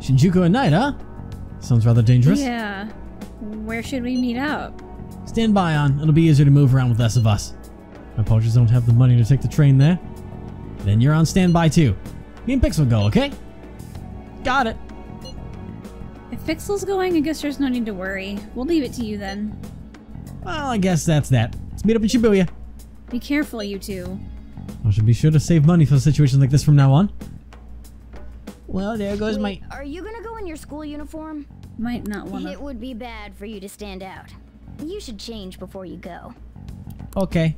Shinjuku at night, huh? Sounds rather dangerous. Yeah. Where should we meet up? Stand by on. It'll be easier to move around with less of us. My poachers don't have the money to take the train there. Then you're on standby too. Me and Pix will go, okay? Got it. If Pixel's going, I guess there's no need to worry. We'll leave it to you then. Well, I guess that's that. Let's meet up in Shibuya. Be careful, you two. I should be sure to save money for situations like this from now on. Well, there goes Wait, my. are you gonna go in your school uniform? Might not wanna. It would be bad for you to stand out. You should change before you go. Okay.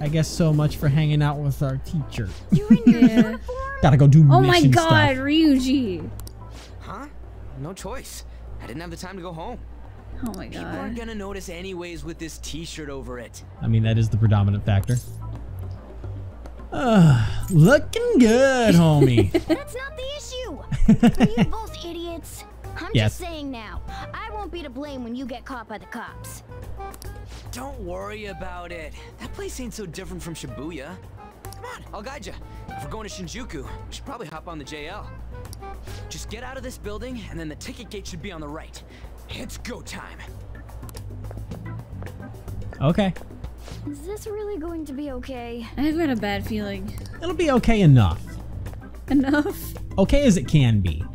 I guess so much for hanging out with our teacher. You're in your uniform? Gotta go do Oh my god, stuff. Ryuji! Huh? No choice. I didn't have the time to go home. Oh my god. People aren't gonna notice anyways with this t-shirt over it. I mean, that is the predominant factor. Uh, looking good, homie. That's not the issue! Are you both idiots? I'm Yes. just saying now. I won't be to blame when you get caught by the cops. Don't worry about it. That place ain't so different from Shibuya. Come on, I'll guide you. If we're going to Shinjuku, we should probably hop on the JL. Just get out of this building, and then the ticket gate should be on the right. It's go time. okay. Is this really going to be okay? I've got a bad feeling. It'll be okay enough. Enough? Okay as it can be.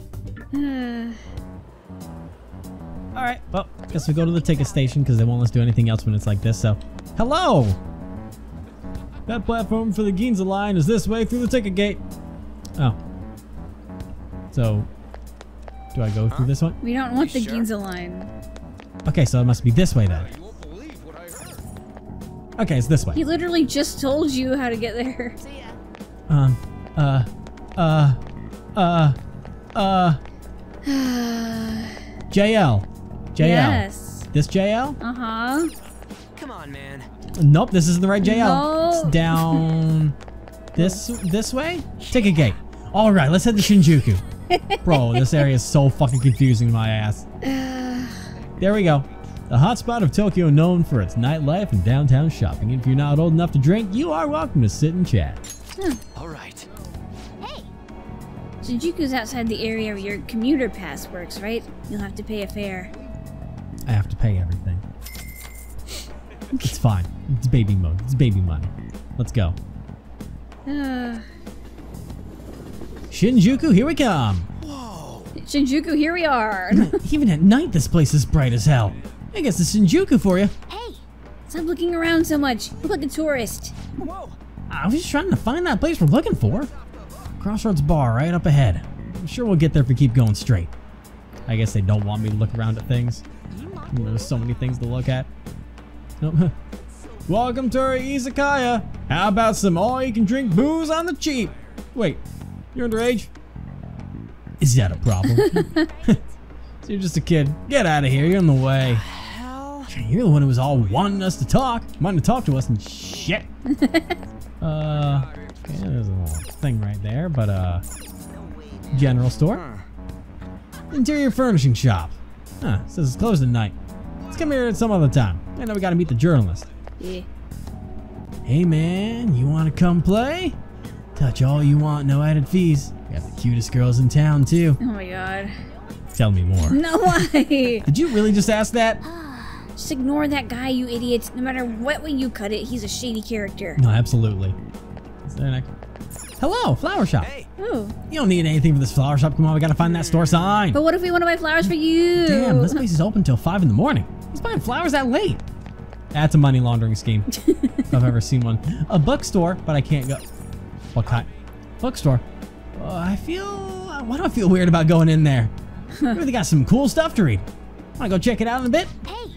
Uh, Alright, well, guess we go to the ticket station because they won't let us do anything else when it's like this, so. Hello! That platform for the Ginza line is this way through the ticket gate. Oh. So, do I go through this one? we don't want the sure? Ginza line. Okay, so it must be this way then. Okay, it's this way. He literally just told you how to get there. Um, uh, uh, uh, uh, JL. JL. Yes. This JL? Uh huh. Come on, man. Nope, this isn't the right JL. No. It's down this this way? Take a gate. All right, let's head to Shinjuku. Bro, this area is so fucking confusing, to my ass. There we go. The hotspot of Tokyo known for its nightlife and downtown shopping. If you're not old enough to drink, you are welcome to sit and chat. All right. Hey! Shinjuku's outside the area where your commuter pass works, right? You'll have to pay a fare. I have to pay everything. It's fine. It's baby mode. It's baby money. Let's go. Uh, Shinjuku, here we come. Whoa! Shinjuku, here we are. Even at night, this place is bright as hell. I guess it's Shinjuku for you. hey, stop looking around so much. You look like a tourist. Whoa. I was just trying to find that place we're looking for. Crossroads Bar right up ahead. I'm sure we'll get there if we keep going straight. I guess they don't want me to look around at things. There's so many things to look at. Nope. Welcome to our izakaya. How about some all-you-can-drink booze on the cheap? Wait, you're underage? Is that a problem? so you're just a kid. Get out of here. You're in the way. You're the one who was all wanting us to talk, wanting to talk to us and shit. uh, okay, there's a little thing right there, but uh, general store, interior furnishing shop. Huh, says it's closed at night. Let's come here at some other time. I know we gotta meet the journalist. Yeah. Hey man, you wanna come play? Touch all you want, no added fees. Got the cutest girls in town too. Oh my god. Tell me more. No way. Did you really just ask that? Just ignore that guy, you idiots. No matter what way you cut it, he's a shady character. No, absolutely. Is there an Hello, flower shop. Hey. Ooh. You don't need anything for this flower shop. Come on, we gotta find that store sign. But what if we want to buy flowers for you? Damn, this place is open till 5 in the morning. He's buying flowers that late. That's a money laundering scheme. if I've ever seen one. A bookstore, but I can't go. What kind? Bookstore. Uh, I feel. Why do I feel weird about going in there? Maybe they got some cool stuff to read. Wanna go check it out in a bit? Hey,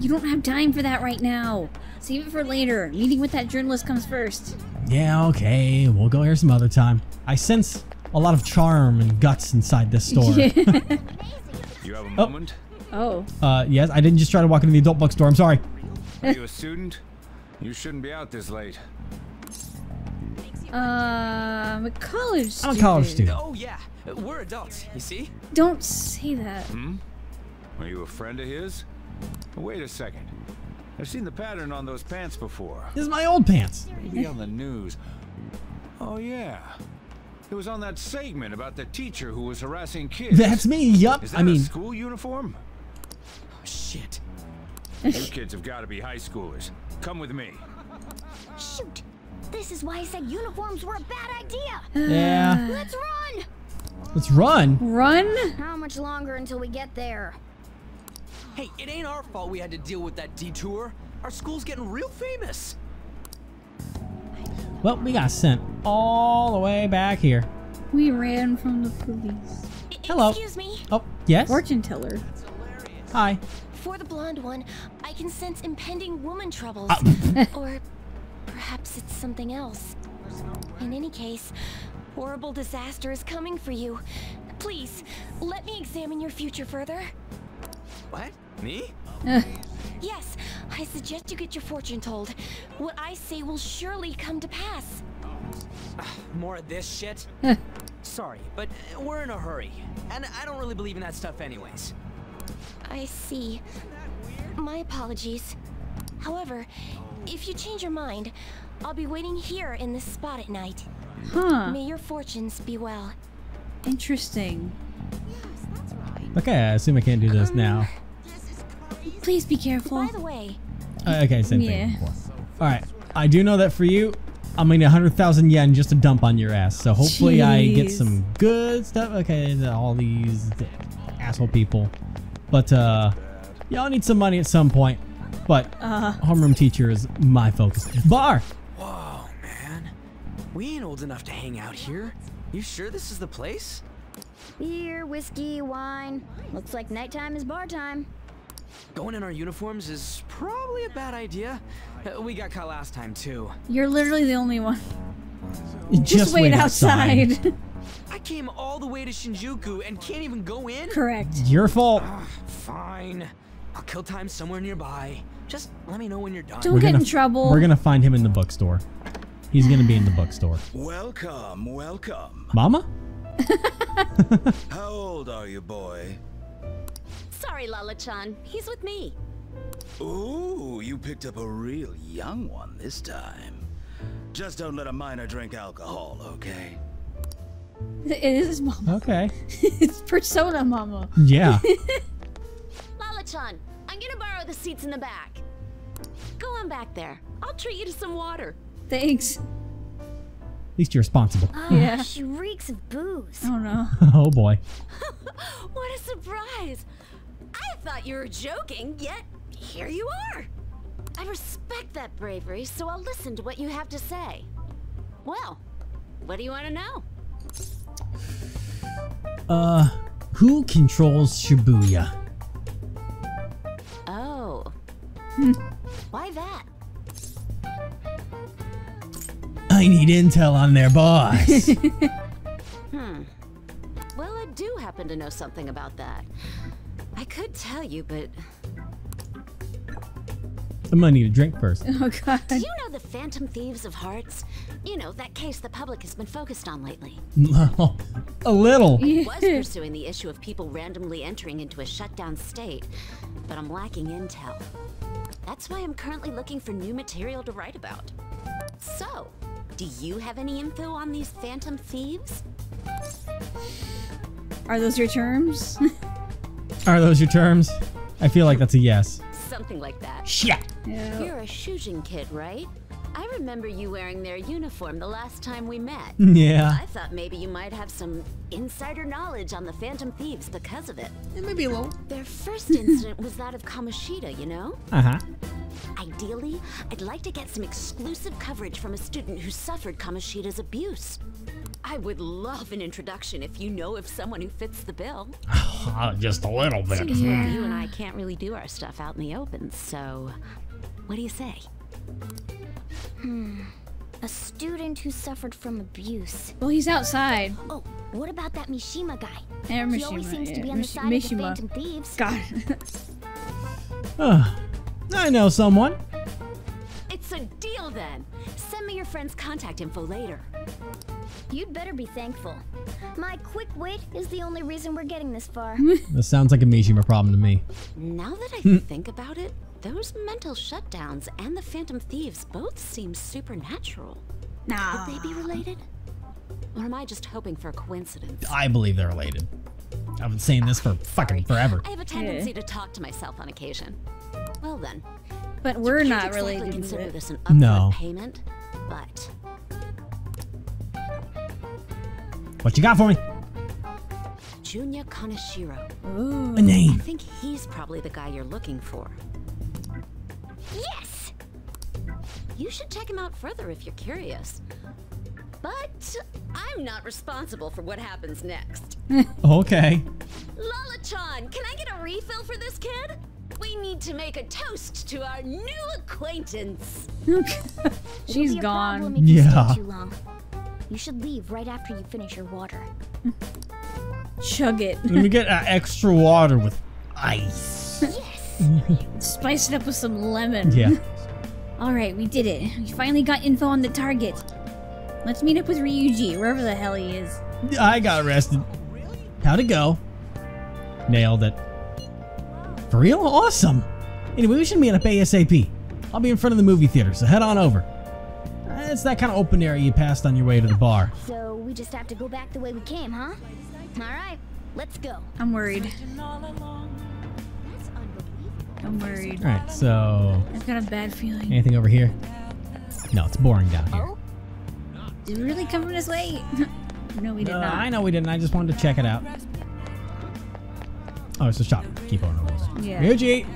you don't have time for that right now. Save it for later. Meeting with that journalist comes first. Yeah, okay. We'll go here some other time. I sense a lot of charm and guts inside this store. You have a moment? Oh. Uh, yes, I didn't just try to walk into the adult bookstore. I'm sorry. Are you a student? You shouldn't be out this late. Um, a college student. I'm a college student. Oh yeah. We're adults. You see? Don't say that. Hmm? Are you a friend of his? Wait a second. I've seen the pattern on those pants before. This is my old pants. Maybe on the news. Oh yeah. It was on that segment about the teacher who was harassing kids. That's me. Yup. Is that I mean, a school uniform? Oh shit. You kids have got to be high schoolers. Come with me. Shoot! This is why I said uniforms were a bad idea! yeah. Let's run! Let's run. Run? How much longer until we get there? Hey, it ain't our fault we had to deal with that detour. Our school's getting real famous. Well, we got sent all the way back here. We ran from the police. Hello. Excuse me. Oh, yes. Fortune teller. Hi. For the blonde one, I can sense impending woman troubles. Uh, or perhaps it's something else. In any case, horrible disaster is coming for you. Please, let me examine your future further. What? Me? Oh, yes, I suggest you get your fortune told. What I say will surely come to pass. Ah, more of this shit? Sorry, but we're in a hurry. And I don't really believe in that stuff anyways. I see. My apologies. However, if you change your mind, I'll be waiting here in this spot at night. Huh. May your fortunes be well. Interesting. Okay, I assume I can't do this now. Please be careful. By the way, Uh, okay, same Yeah. thing. All right, I do know that for you, I'm gonna need 100,000 yen just to dump on your ass. So hopefully I get some good stuff. Okay, all these asshole people. But uh, yeah, I'll need some money at some point. But Uh, homeroom teacher is my focus. Bar. Whoa, man. We ain't old enough to hang out here. You sure this is the place? Beer, whiskey, wine. Looks like nighttime is bar time. Going in our uniforms is probably a bad idea. Uh, we got caught last time, too. you're literally the only one. Just, wait outside. I came all the way to Shinjuku and can't even go in? Correct. Your fault. Fine. I'll kill time somewhere nearby. Just let me know when you're done. Don't We're get gonna in trouble. We're gonna find him in the bookstore. He's gonna be in the bookstore. Welcome, welcome. Mama? How old are you, boy? Sorry, Lala-chan. He's with me. Ooh, you picked up a real young one this time. Just don't let a minor drink alcohol, okay? It is his mom. Okay. it's Persona Mama. Yeah. Lala-chan, I'm gonna borrow the seats in the back. Go on back there. I'll treat you to some water. Thanks. At least you're responsible. Oh, Yeah. She reeks of booze. Oh no. oh boy. What a surprise! I thought you were joking, yet here you are. I respect that bravery, so I'll listen to what you have to say. Well, what do you want to know? Uh, who controls Shibuya? Oh. Why that? I need intel on their boss. Hmm. Well, I do happen to know something about that. I could tell you, but I'm gonna need a drink first. Oh god. do you know the Phantom Thieves of Hearts? You know, that case the public has been focused on lately. a little. I was pursuing the issue of people randomly entering into a shutdown state, but I'm lacking intel. That's why I'm currently looking for new material to write about. So, do you have any info on these Phantom Thieves? Are those your terms? Are those your terms? I feel like that's a yes. Something like that. Shit. Yeah. You're a Shujin kid, right? I remember you wearing their uniform the last time we met. Yeah. I thought maybe you might have some insider knowledge on the Phantom Thieves because of it. Maybe a little. Their first incident was that of Kamoshida, you know? Uh huh. Ideally, I'd like to get some exclusive coverage from a student who suffered Kamoshida's abuse. I would love an introduction if you know of someone who fits the bill. just a little bit. Seems like you and I can't really do our stuff out in the open, so what do you say? Hmm. A student who suffered from abuse. Well, he's outside. Oh, what about that Mishima guy? Yeah, he always Mishima, seems to be on the Mish- side of the Mishima. Phantom Thieves. God. Ah, I know someone. It's a deal then. Send me your friend's contact info later. You'd better be thankful. My quick wit is the only reason we're getting this far. This sounds like a Mishima problem to me. Now that I Hmm. think about it, those mental shutdowns and the Phantom Thieves both seem supernatural. Nah. Could they be related? Or am I just hoping for a coincidence? I believe they're related. I've been saying this for fucking forever. I have a tendency to talk to myself on occasion. Well then. But we're can't not exactly related consider this an upfront No. payment, but What you got for me? Junya Kaneshiro. Ooh. A name. I think he's probably the guy you're looking for. You should check him out further if you're curious. But I'm not responsible for what happens next. Okay. Lala-chan, can I get a refill for this kid? We need to make a toast to our new acquaintance. She's It'll gone. problem if you Yeah. too long. You should leave right after you finish your water. Chug it. Let me get uh, extra water with ice. Yes. Spice it up with some lemon. Yeah. All right, we did it. We finally got info on the target. Let's meet up with Ryuji, wherever the hell he is. I got arrested. How'd it go? Nailed it. For real? Awesome. Anyway, we should meet up ASAP. I'll be in front of the movie theater, so head on over. It's that kind of open area you passed on your way to the bar. So we just have to go back the way we came, huh? All right, let's go. I'm worried. I'm worried. Alright, so I've got a bad feeling. anything over here? No, it's boring down here. Oh? Did we really come from this way? no, we did not. I know we didn't, I just wanted to check it out. Oh, it's a shop. Keep on over. Yeah. Ryuji!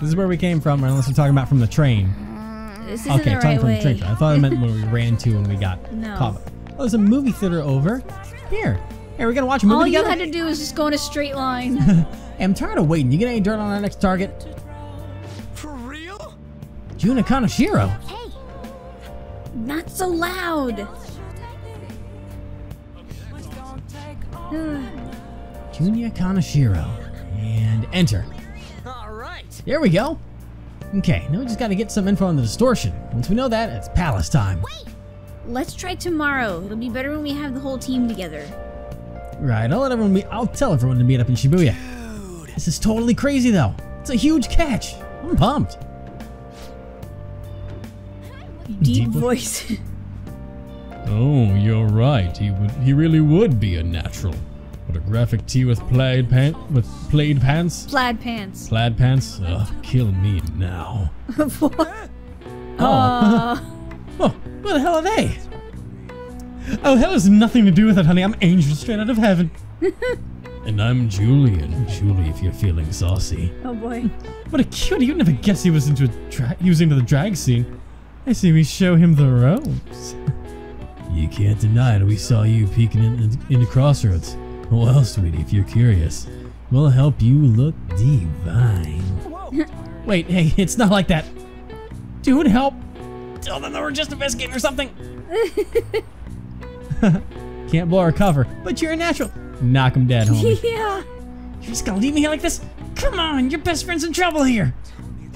This is where we came from, unless we're talking about from the train. Mm, this isn't okay, the talking right from way. the train. I thought it meant when we ran to when we got No. caught. Oh, there's a movie theater over here. Hey, we're gonna watch a movie All you had to do was just go in a straight line. Hey, I'm tired of waiting. You get any dirt on our next target? For real? Juna Kaneshiro. Hey, not so loud. Junya Kaneshiro. And enter. All right. There we go. Okay, now we just gotta get some info on the distortion. Once we know that, it's palace time. Wait! Let's try tomorrow. It'll be better when we have the whole team together. Right, I'll let everyone meet. I'll tell everyone to meet up in Shibuya. This is totally crazy though. It's a huge catch. I'm pumped. Deep, Deep voice. Oh, you're right. He would. He really would be a natural. But a graphic tee with plaid pant with plaid pants. Plaid pants. Plaid pants. Ugh, kill me now. what? Oh. Aw. oh, what the hell are they? Oh, hell has nothing to do with it, honey. I'm angel straight out of heaven. And I'm Julian. Julie, if you're feeling saucy. oh boy. What a cutie! You'd never guess he was into a dra- he was into the drag scene. I see we show him the ropes. you can't deny it. We saw you peeking in, in, into Crossroads. Well, sweetie, if you're curious, we'll help you look divine. Wait, hey, it's not like that. Dude, help! Tell them that we're just investigating or something. Can't blow our cover, but you're a natural. Knock him dead, homie. yeah. You're just gonna leave me here like this? Come on, your best friend's in trouble here.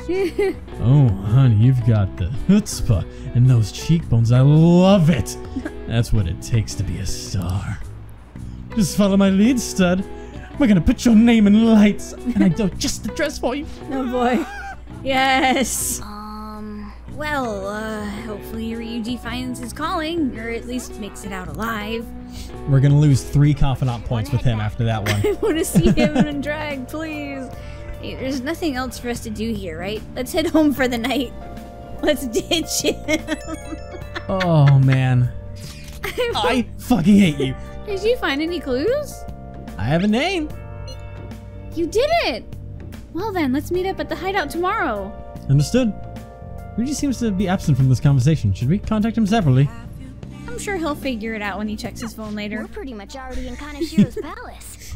oh, honey, you've got the chutzpah and those cheekbones. I love it. That's what it takes to be a star. Just follow my lead, stud. We're gonna put your name in lights, and I do just the dress for you. Oh boy. Yes. Well, uh, hopefully Ryuji finds his calling, or at least makes it out alive. We're gonna lose three confidant points with him after that one. I want to see him in drag, please. Hey, there's nothing else for us to do here, right? Let's head home for the night. Let's ditch him. oh man, I fucking hate you. Did you find any clues? I have a name. You did it! Well then, let's meet up at the hideout tomorrow. Understood. Ryuji seems to be absent from this conversation. Should we contact him separately? I'm sure he'll figure it out when he checks his phone later. We're pretty much already in Kaneshiro's palace.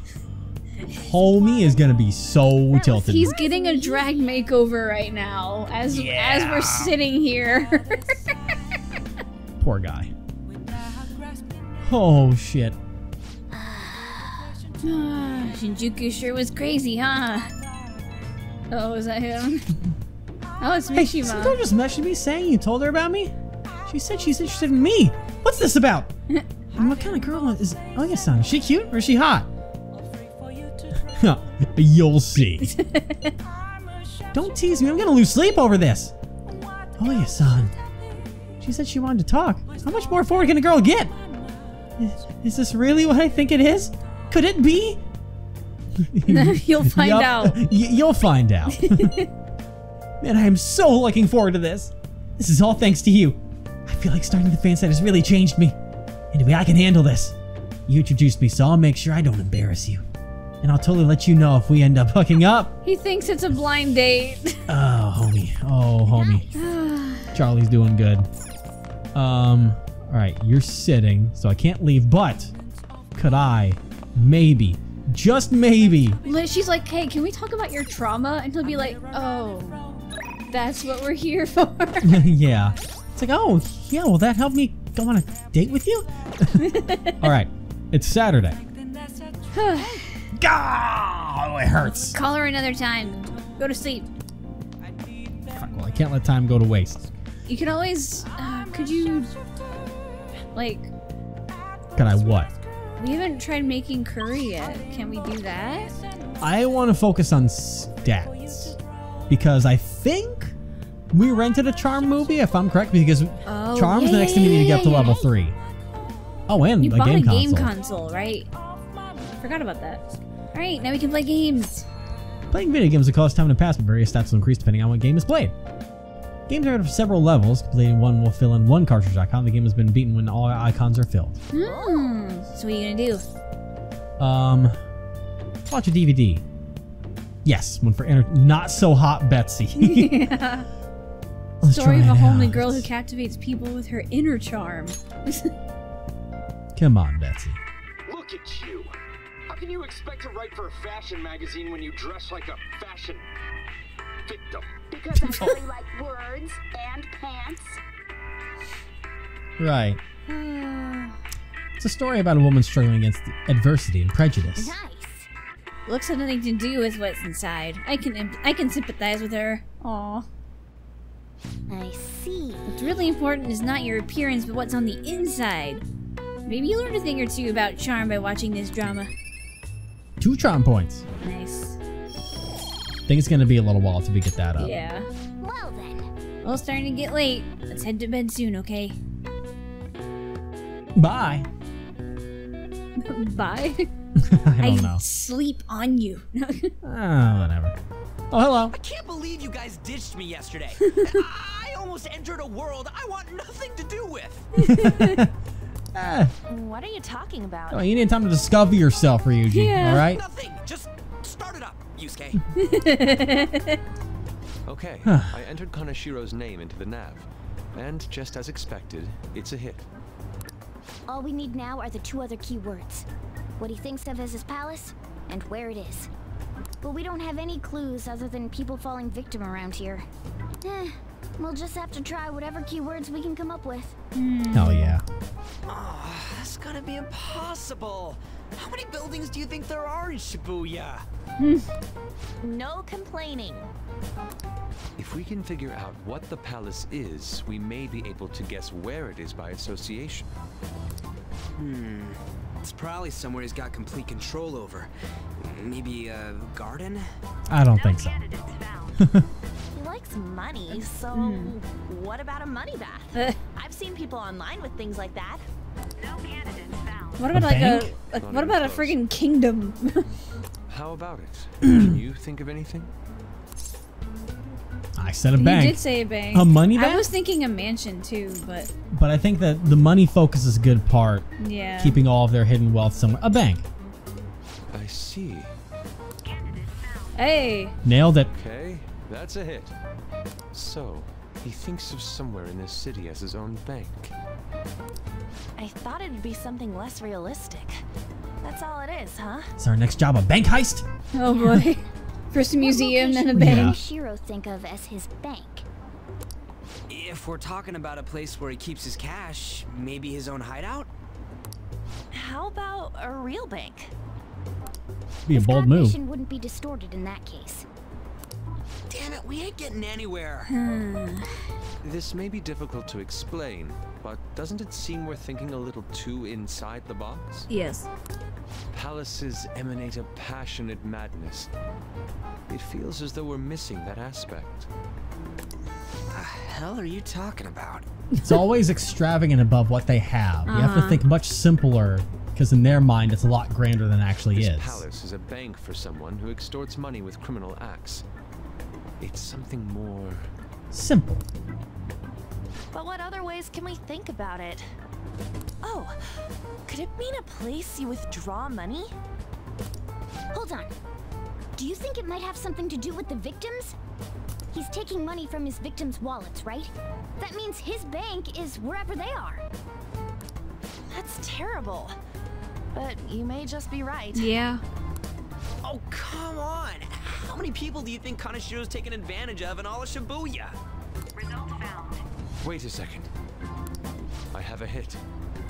Homie is gonna be so tilted. He's getting a drag makeover right now as as we're sitting here. Poor guy. Oh shit. Ah, Shinjuku sure was crazy, huh? Oh, is that him? Oh, it's Hey, Mishima. some girl just messaged me saying you told her about me. She said she's interested in me. What's this about? and what kind of girl is oh, Ohya-san? Is she cute or is she hot? You'll see. Don't tease me. I'm gonna lose sleep over this. Oh, Ohya-san. She said she wanted to talk. How much more forward can a girl get? Is, is this really what I think it is? Could it be? You'll find Yup. out. Y- you'll find out. Man, I am so looking forward to this. This is all thanks to you. I feel like starting the fan site has really changed me. Anyway, I can handle this. You introduced me, so I'll make sure I don't embarrass you. And I'll totally let you know if we end up hooking up. He thinks it's a blind date. Oh, homie. Oh, homie. Charlie's doing good. Um, all right, you're sitting, so I can't leave, but could I maybe, just maybe, Liz, She's like, hey, can we talk about your trauma? And he'll be like, oh, that's what we're here for. yeah. It's like, oh, yeah, will that help me go on a date with you? All right, it's Saturday. Oh, it hurts. Call her another time. Go to sleep. Fuck, well, I can't let time go to waste. You can always, uh, could you, like, Can I what? we haven't tried making curry yet. Can we do that? I want to focus on stats because I think we rented a charm movie, if I'm correct, because Oh, charm's yeah, the next yeah, thing we need to yeah, get up to yeah, level three. Oh, and You a bought game a game console. console, right? Forgot about that. All right, now we can play games. Playing video games will cause time to pass, but various stats will increase depending on what game is played. Games are out of several levels. Completing one will fill in one cartridge icon. The game has been beaten when all icons are filled. Hmm. So what are you gonna do? Um, watch a DVD. Yes, one for enter- not so hot Betsy. yeah. Let's Story of a homely out. girl who captivates people with her inner charm. Come on, Betsy. Look at you. How can you expect to write for a fashion magazine when you dress like a fashion victim? Because I really like words and pants. Right. It's a story about a woman struggling against adversity and prejudice. Looks have nothing to do with what's inside. I can imp- I can sympathize with her. Aw. I see. What's really important is not your appearance, but what's on the inside. Maybe you learned a thing or two about charm by watching this drama. Two charm points. Nice. think it's gonna be a little while till we get that up. Yeah. Well then. Well, it's starting to get late. Let's head to bed soon, okay? Bye. Bye. I don't know. sleep on you. Ah, whatever. Oh, hello. I can't believe you guys ditched me yesterday. I almost entered a world I want nothing to do with. Ah, What are you talking about? oh, you need time to discover yourself, Ryuji. Yeah. All right. Nothing. Just start it up, Yusuke. Okay, Huh. I entered Kaneshiro's name into the nav. And just as expected, it's a hit. All we need now are the two other keywords. What he thinks of as his palace, and where it is. But we don't have any clues other than people falling victim around here. Eh, we'll just have to try whatever keywords we can come up with. Oh yeah. Oh, that's gonna be impossible. How many buildings do you think there are in Shibuya? No complaining. If we can figure out what the palace is, we may be able to guess where it is by association. Hmm. It's probably somewhere he's got complete control over. Maybe a garden? I don't think so. He likes money, so Hmm. what about a money bath? I've seen people online with things like that. No candidates found. What about A like bank? a, a what even about a close. friggin' kingdom? How about it? can you think of anything? I said a You bank. did say a bank. A money bank? I was thinking a mansion too, but But I think that the money focus is a good part. Yeah. Keeping all of their hidden wealth somewhere. A bank. I see. hey, Nailed it. Okay, that's a hit. So, he thinks of somewhere in this city as his own bank. I thought it'd be something less realistic. That's all it is, huh? Is our next job a bank heist? oh boy. First a museum, then a What location bank. does Shiro think of as his bank? If we're talking about a place where he keeps his cash, maybe his own hideout? How about a real bank? Be a bold move. cognition wouldn't be distorted in that case. Damn it, we ain't getting anywhere. Hmm. This may be difficult to explain, but doesn't it seem we're thinking a little too inside the box? Yes. Palaces emanate a passionate madness. It feels as though we're missing that aspect. The hell are you talking about? It's always extravagant above what they have. You have to Uh-huh. think much simpler, because in their mind, it's a lot grander than it actually This is. palace is a bank for someone who extorts money with criminal acts. It's something more. Simple. But what other ways can we think about it? Oh, could it mean a place you withdraw money? Hold on. Do you think it might have something to do with the victims? He's taking money from his victims' wallets, right? That means his bank is wherever they are. That's terrible. But you may just be right. Yeah. Oh, come on! How many people do you think Kaneshiro's taken advantage of in all of Shibuya? Result found. Wait a second. I have a hit.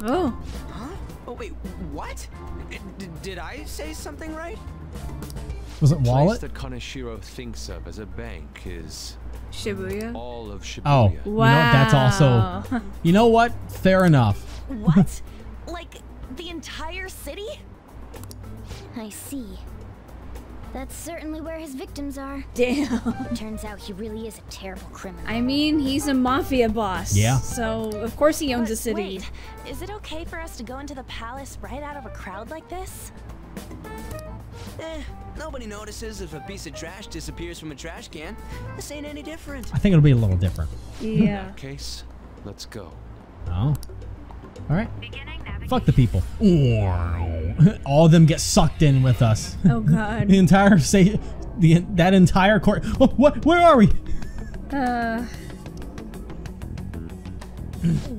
Oh. Huh? Oh, wait, what? D- d- did I say something right? Was it The wallet? place that Kaneshiro thinks of as a bank is Shibuya. all of Shibuya. Oh, you know? That's also. You know what? Fair enough. What? like the entire city? I see. That's certainly where his victims are. Damn. Turns out he really is a terrible criminal. I mean, he's a mafia boss. Yeah. So of course he owns But a city. Wait, is it okay for us to go into the palace right out of a crowd like this? Eh, nobody notices if a piece of trash disappears from a trash can. This ain't any different. I think it'll be a little different. In Yeah. that case, let's go. Oh. All right. Fuck the people. All of them get sucked in with us. Oh god. the entire say, the that entire court. Oh, what? Where are we? Uh.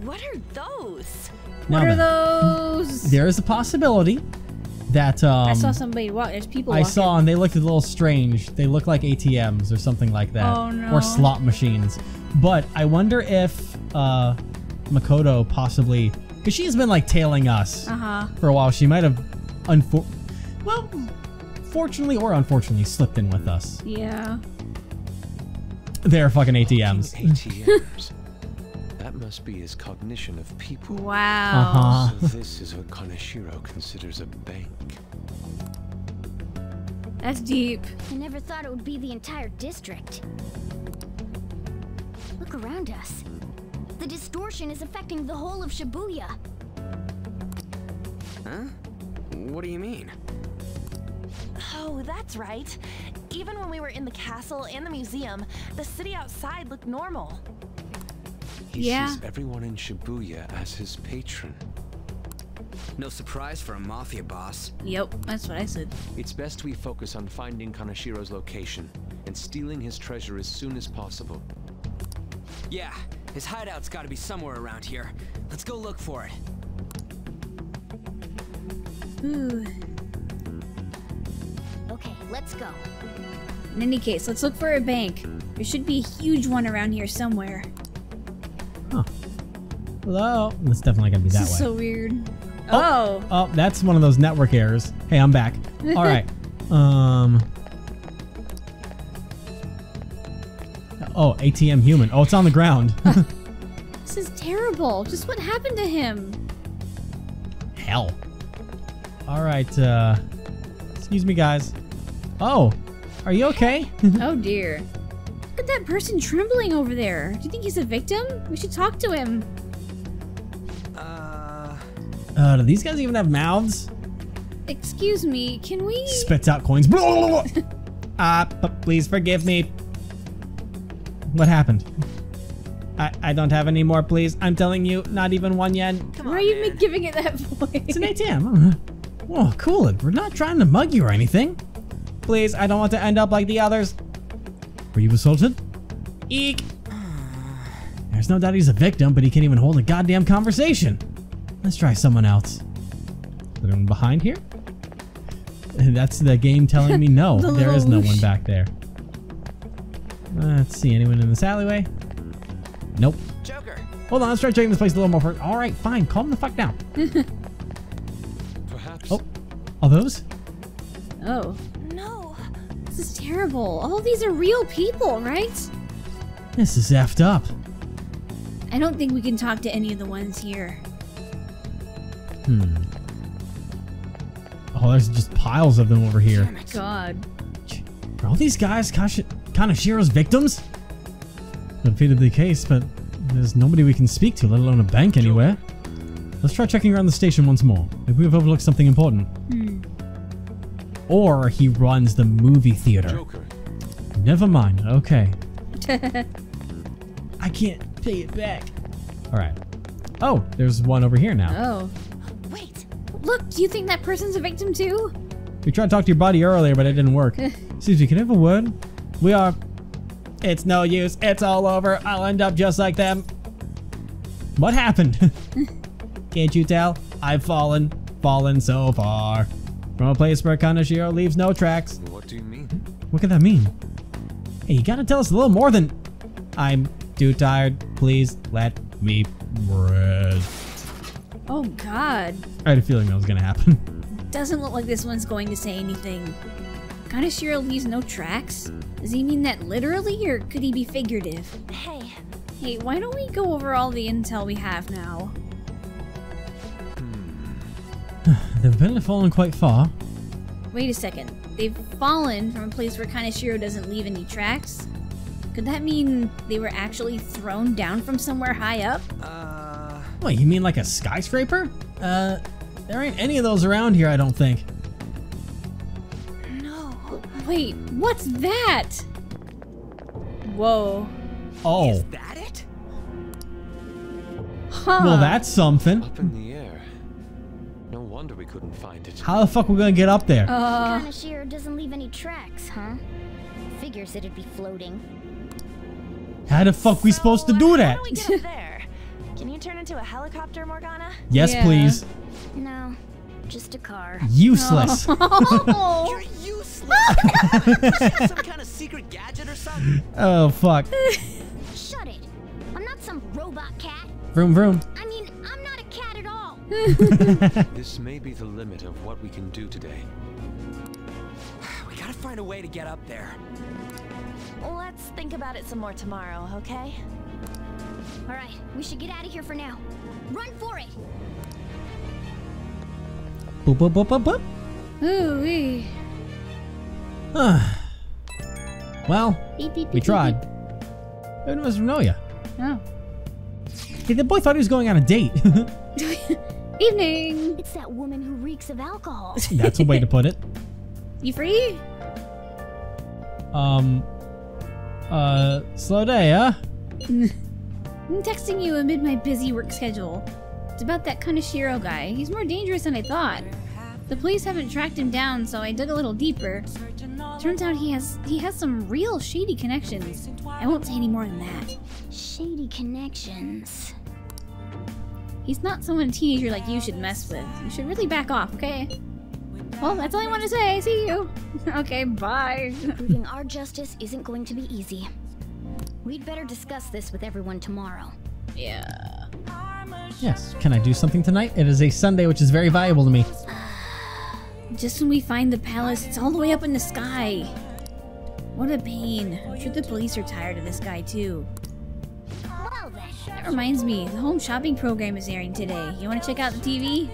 What are those? Now What are then, those? There is a possibility that um, I saw somebody walk. There's people. I walking. saw and they looked a little strange. They look like ATMs or something like that, Oh, no. or slot machines. But I wonder if uh, Makoto possibly, because she's been like tailing us Uh-huh. for a while. She might have, unfor- well, fortunately or unfortunately, slipped in with us. Yeah. They're fucking ATMs. ATMs. that must be his cognition of people. Wow. Uh-huh. So this is what Kaneshiro considers a bank. That's deep. I never thought it would be the entire district. Look around us. The distortion is affecting the whole of Shibuya. Huh? What do you mean? Oh, that's right. Even when we were in the castle and the museum, the city outside looked normal. He Yeah. sees everyone in Shibuya as his patron. No surprise for a mafia boss. Yep, that's what I said. It's best we focus on finding Kaneshiro's location and stealing his treasure as soon as possible. Yeah, his hideout's gotta be somewhere around here. Let's go look for it. Ooh. Okay, let's go. In any case, let's look for a bank. There should be a huge one around here somewhere. Hello? That's definitely gonna be that this way. so weird. Oh. Oh, that's one of those network errors. Hey, I'm back. All right. Um. Oh, ATM human. Oh, it's on the ground. This is terrible. Just what happened to him? Hell. All right. Uh, excuse me, guys. Oh, are you okay? oh dear. Look at that person trembling over there. Do you think he's a victim? We should talk to him. Uh, do these guys even have mouths? Excuse me, can we? Spits out coins. Ah, p- please forgive me. What happened? I, I don't have any more, please. I'm telling you, not even one yen. Why are you giving it that voice? It's an ATM. Oh, oh, cool it. We're not trying to mug you or anything. Please, I don't want to end up like the others. Were you assaulted? Eek. There's no doubt he's a victim, but he can't even hold a goddamn conversation. Let's try someone else. Is there anyone behind here? That's the game telling me no. The there is no one back there. Let's see. Anyone in this alleyway? Nope. Joker. Hold on. Let's try checking this place a little more first. All right, fine. Calm the fuck down. Perhaps. Oh, are those? Oh. No. This is terrible. All these are real people, right? This is effed up. I don't think we can talk to any of the ones here. Hmm. Oh, there's just piles of them over here. Oh my God. Are all these guys Kashi- Kaneshiro's victims? Could be the case, but there's nobody we can speak to, let alone a bank anywhere. Let's try checking around the station once more. Maybe we've overlooked something important. Hmm. Or he runs the movie theater. Joker. Never mind. Okay. I can't pay it back. All right. Oh, there's one over here now. oh. Wait. Look, do you think that person's a victim too? We tried to talk to your buddy earlier, but it didn't work. Excuse me, can I have a word? We are. It's no use. It's all over. I'll end up just like them. What happened? Can't you tell? I've fallen, fallen so far. From a place where Kaneshiro leaves no tracks. What do you mean? What could that mean? Hey, you gotta tell us a little more than. I'm too tired. Please let me rest. Oh God. I had a feeling that was gonna happen. Doesn't look like this one's going to say anything. Kaneshiro leaves no tracks? Does he mean that literally, or could he be figurative? Hey. Hey, why don't we go over all the intel we have now? They've apparently fallen quite far. Wait a second. They've fallen from a place where Kaneshiro doesn't leave any tracks? Could that mean they were actually thrown down from somewhere high up? Uh... What, you mean like a skyscraper? Uh, there ain't any of those around here, I don't think. No. Wait, what's that? Whoa. Oh. Is That it? Huh. Well, that's something. Up in the air. No wonder we couldn't find it. How the fuck we gonna get up there? Uh. Kaneshiro doesn't leave any tracks, huh? Figures it'd be floating. How the fuck we supposed to do that? How do we get up there? Can you turn into a helicopter, Morgana? Yes, please. No, just a car. Useless. Oh. You're useless. Does she have some kind of secret gadget or something? Oh fuck. Shut it! I'm not some robot cat. Vroom vroom. I mean, I'm not a cat at all. This may be the limit of what we can do today. We gotta find a way to get up there. Let's think about it some more tomorrow, okay? All right, we should get out of here for now. Run for it! Boop boop boop boop boop. Ooh wee. well, Beep, beep, we beep, tried. None of us know ya. Oh. Hey, the boy thought he was going on a date. Evening. It's that woman who reeks of alcohol. That's a way to put it. You free? Um, uh, slow day, huh? I'm texting you amid my busy work schedule. It's about that Kaneshiro guy. He's more dangerous than I thought. The police haven't tracked him down, so I dug a little deeper. Turns out he has he has some real shady connections. I won't say any more than that. Shady connections. He's not someone a teenager like you should mess with. You should really back off, okay? Well, that's all I want to say. See you. okay, bye. Proving our justice isn't going to be easy. We'd better discuss this with everyone tomorrow. Yeah. Yes. Can I do something tonight? It is a Sunday, which is very valuable to me. Just when we find the palace, it's all the way up in the sky. What a pain. I'm sure the police are tired of this guy too. That reminds me, the home shopping program is airing today. You want to check out the TV?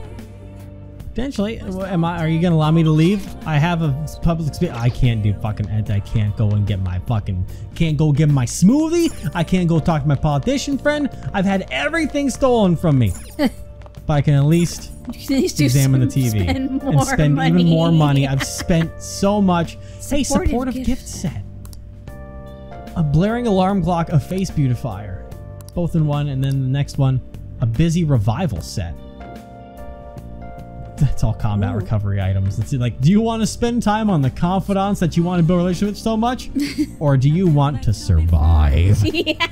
Potentially. Am I? Are you gonna allow me to leave? I have a public space. I can't do fucking. I can't go and get my fucking. Can't go get my smoothie. I can't go talk to my politician friend. I've had everything stolen from me. but I can at least can at least examine the TV spend and spend money. even more money. I've spent so much. hey, Supportive supportive gift. gift set. A blaring alarm clock, a face beautifier, both in one, and then the next one, a busy revival set. That's all combat Ooh. recovery items. It's like, do you want to spend time on the confidants that you want to build a relationship with so much, or do you want to survive? yeah.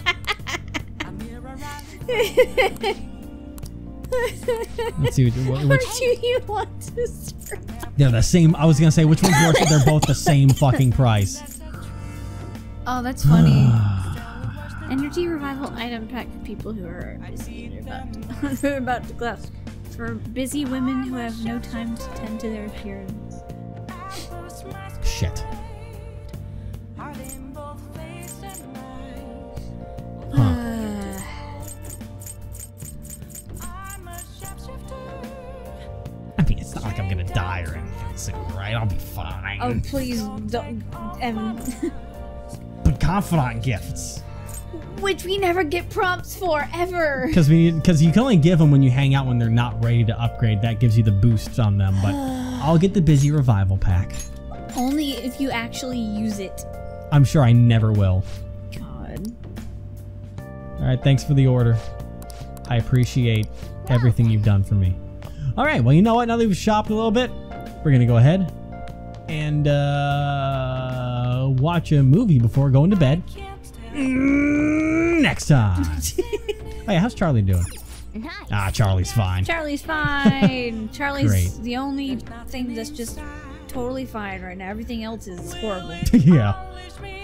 Let's see. What, Or do you want to survive? they're the same. I was gonna say which one's worse. but They're both the same fucking price. Oh, that's funny. Energy revival item pack for people who are busy and are about to, who are about to glass. For busy women who have no time to tend to their appearance. Shit. Uh, I mean, it's not like I'm gonna die or anything soon, right? I'll be fine. oh, please don't. Um, But confidant gifts, which we never get prompts for ever. because we because you can only give them when you hang out when they're not ready to upgrade. That gives you the boosts on them. But I'll get the busy revival pack. Only if you actually use it. I'm sure I never will. God. All right, thanks for the order. I appreciate everything you've done for me. All right, well, you know what? Now that we've shopped a little bit, we're gonna go ahead and uh, watch a movie before going to bed. Mm, next time. hey, how's Charlie doing? Nice. Ah, Charlie's fine. Charlie's fine. Charlie's Great. the only thing that's just totally fine right now. Everything else is horrible. yeah.